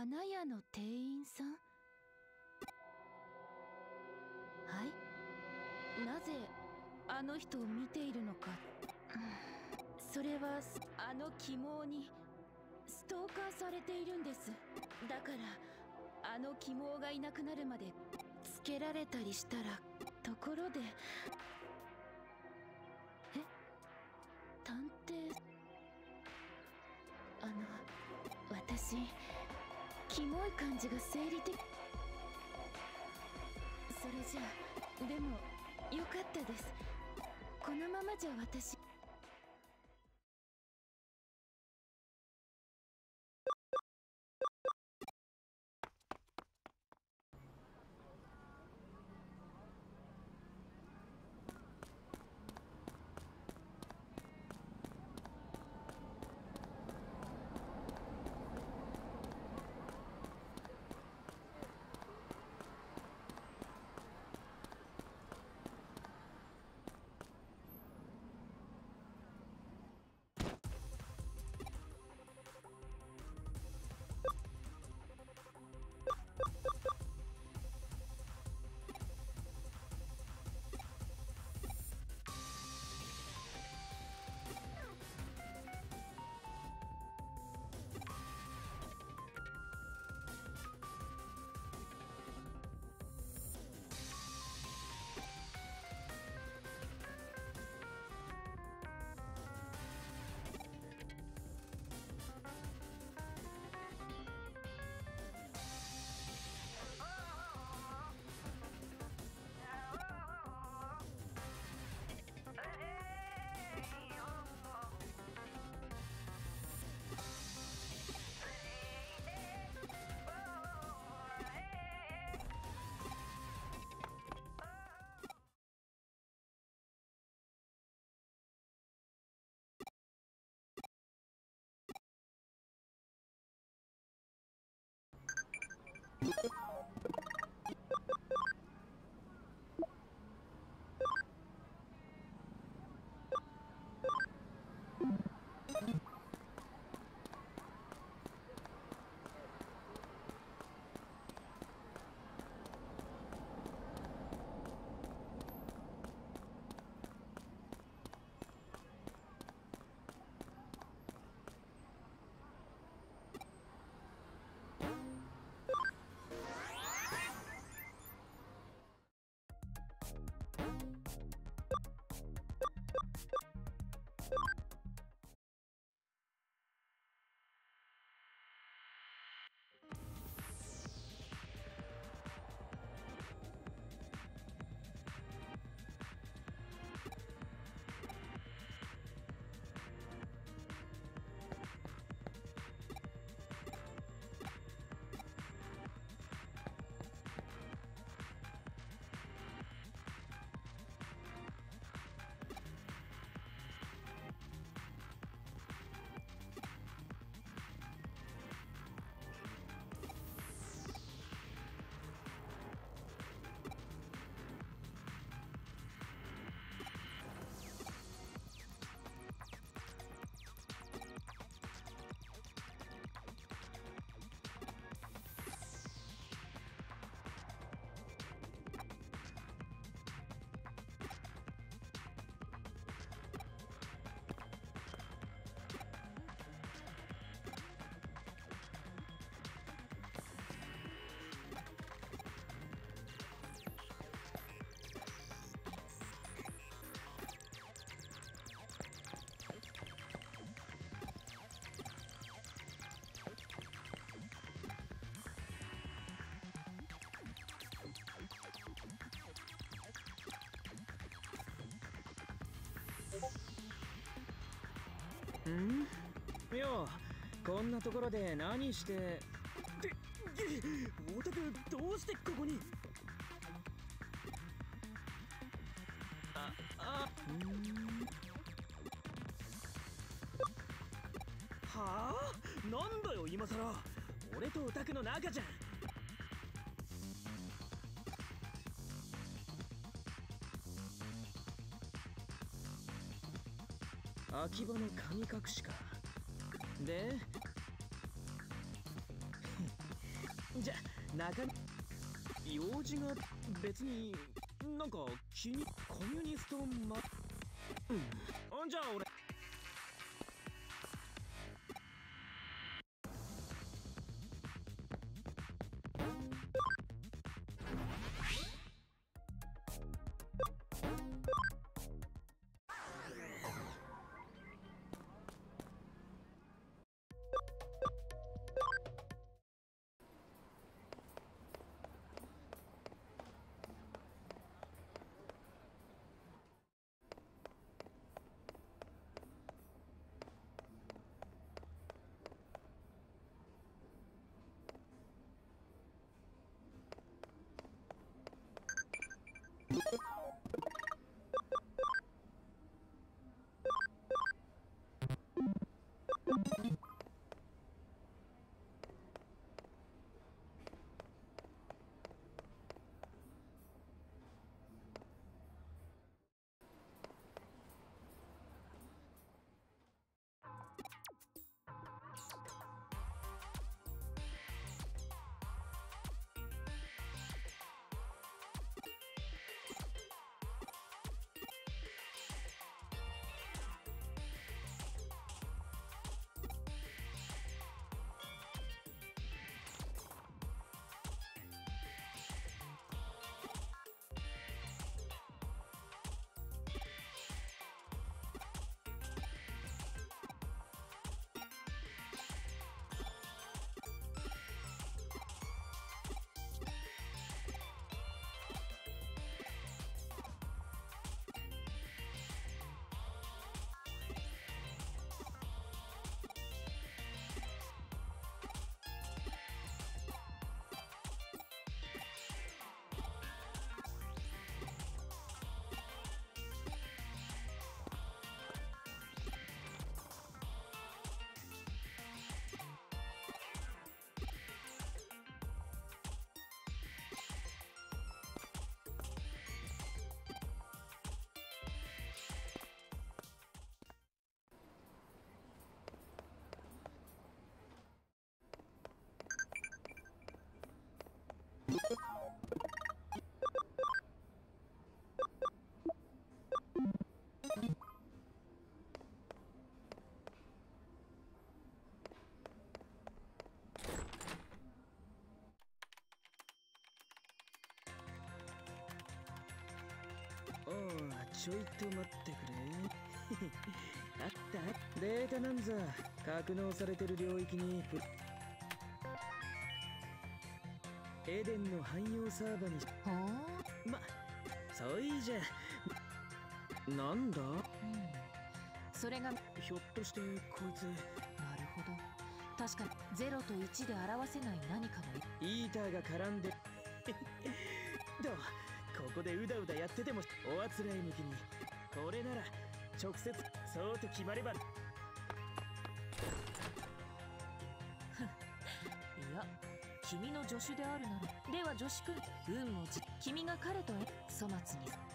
花屋の店員さん？はい？なぜあの人を見ているのか？それはあの起毛にストーカーされているんです。だからあの起毛がいなくなるまでつけられたりしたらところでキモい感じが生理的。それじゃあでもよかったです。このままじゃ私 you ん？よこんなところで何して？ってオタクどうしてここに？ああ。うん。はあ？なんだよ今さら俺とオタクの仲じゃん秋葉の神隠しか。で じゃ中に用事が別になんか気にコミュニストまうん。じゃあ俺。おうちょいと待ってくれ。あったデータなんざ。格納されてる領域に。プエデンの汎用サーバーにしほう、まそういいじゃ。なんだ？うん、それがなるひょっとしてこいつ。ほど。確かに0と1で表せない何かのイーターが絡んでここでうだうだやっててもおあつらい向きに。これなら直接そうと決まれば。いや君の助手であるならでは助手君運もじ君が彼と粗末に。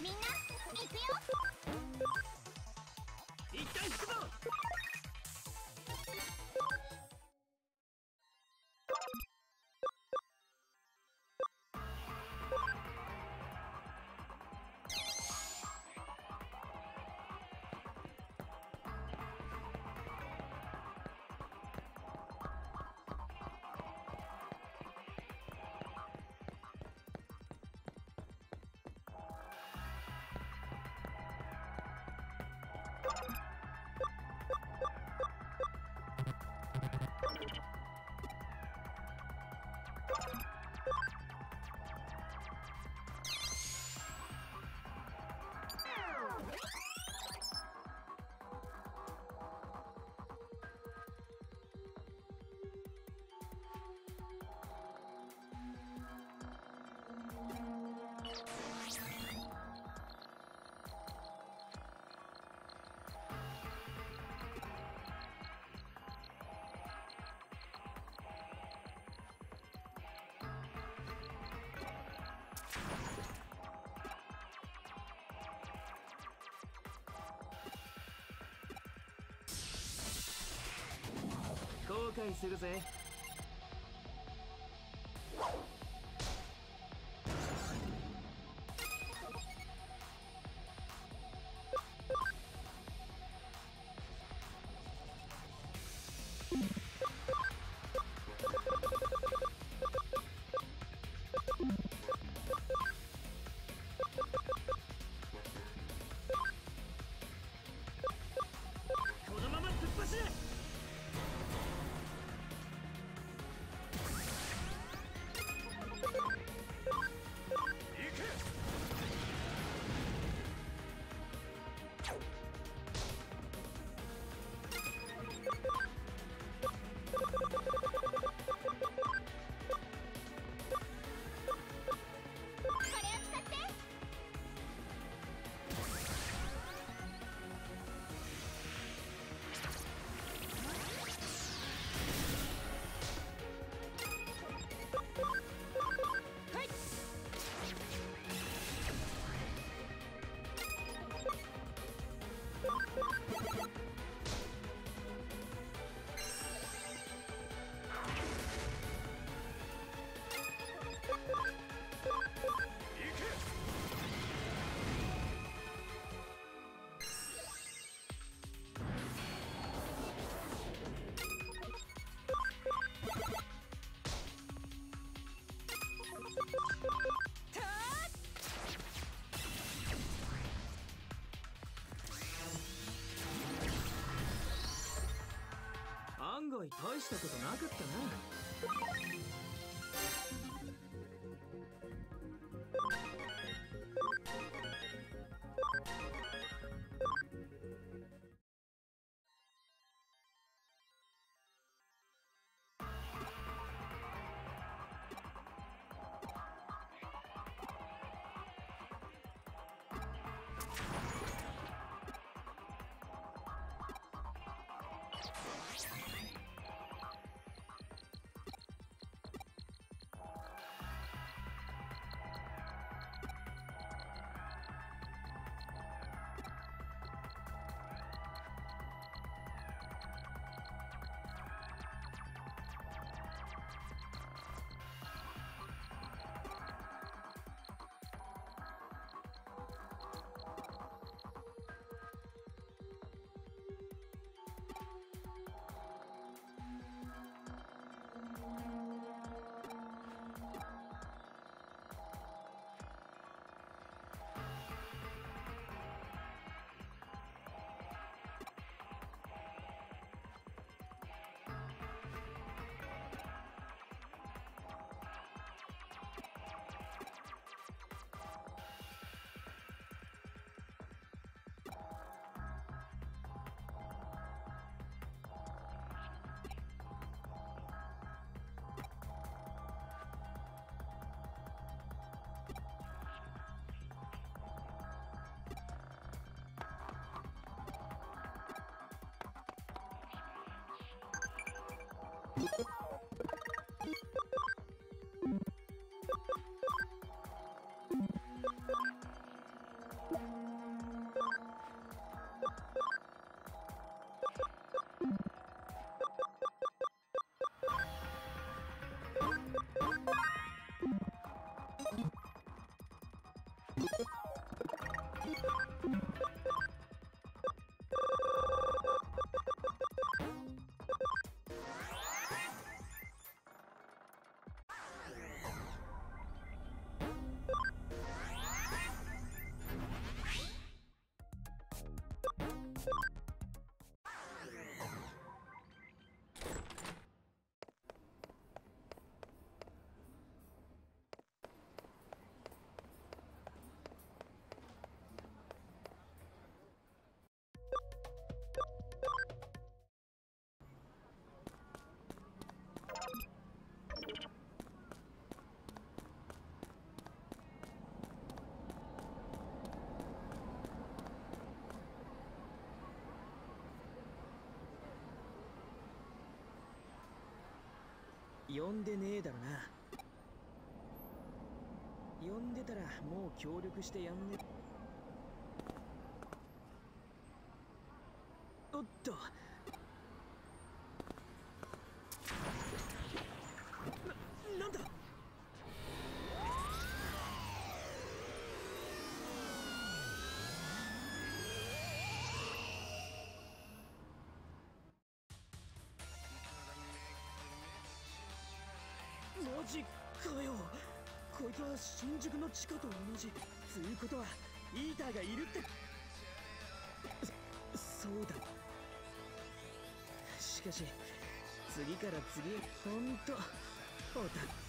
みんな行くよ。一旦引くぞ。紹介するぜ。大したことなかったな。you 呼んでねえだろな。呼んでたらもう協力してやんねえ。じかよこいつは新宿の地下と同じ。つうことはイーターがいるって。そそうだ。しかし次から次へ。ほんとおたっ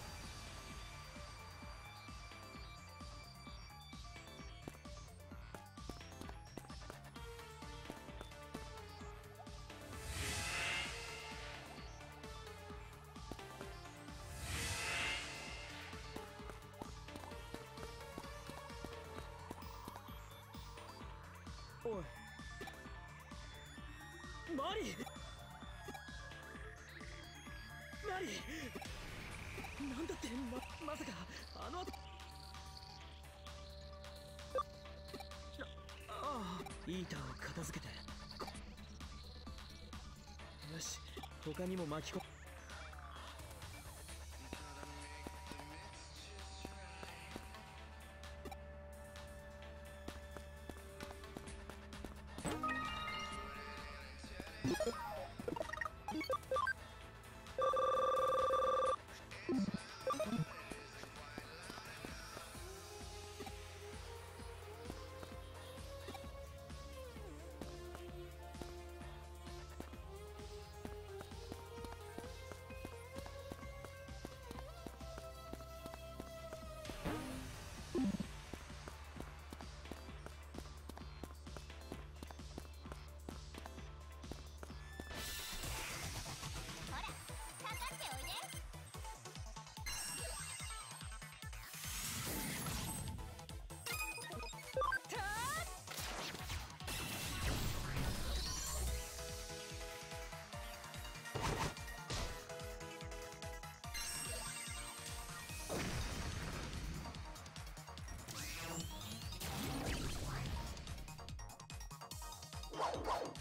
イーターを片付けて。よし他にも巻き込 Wow, wow.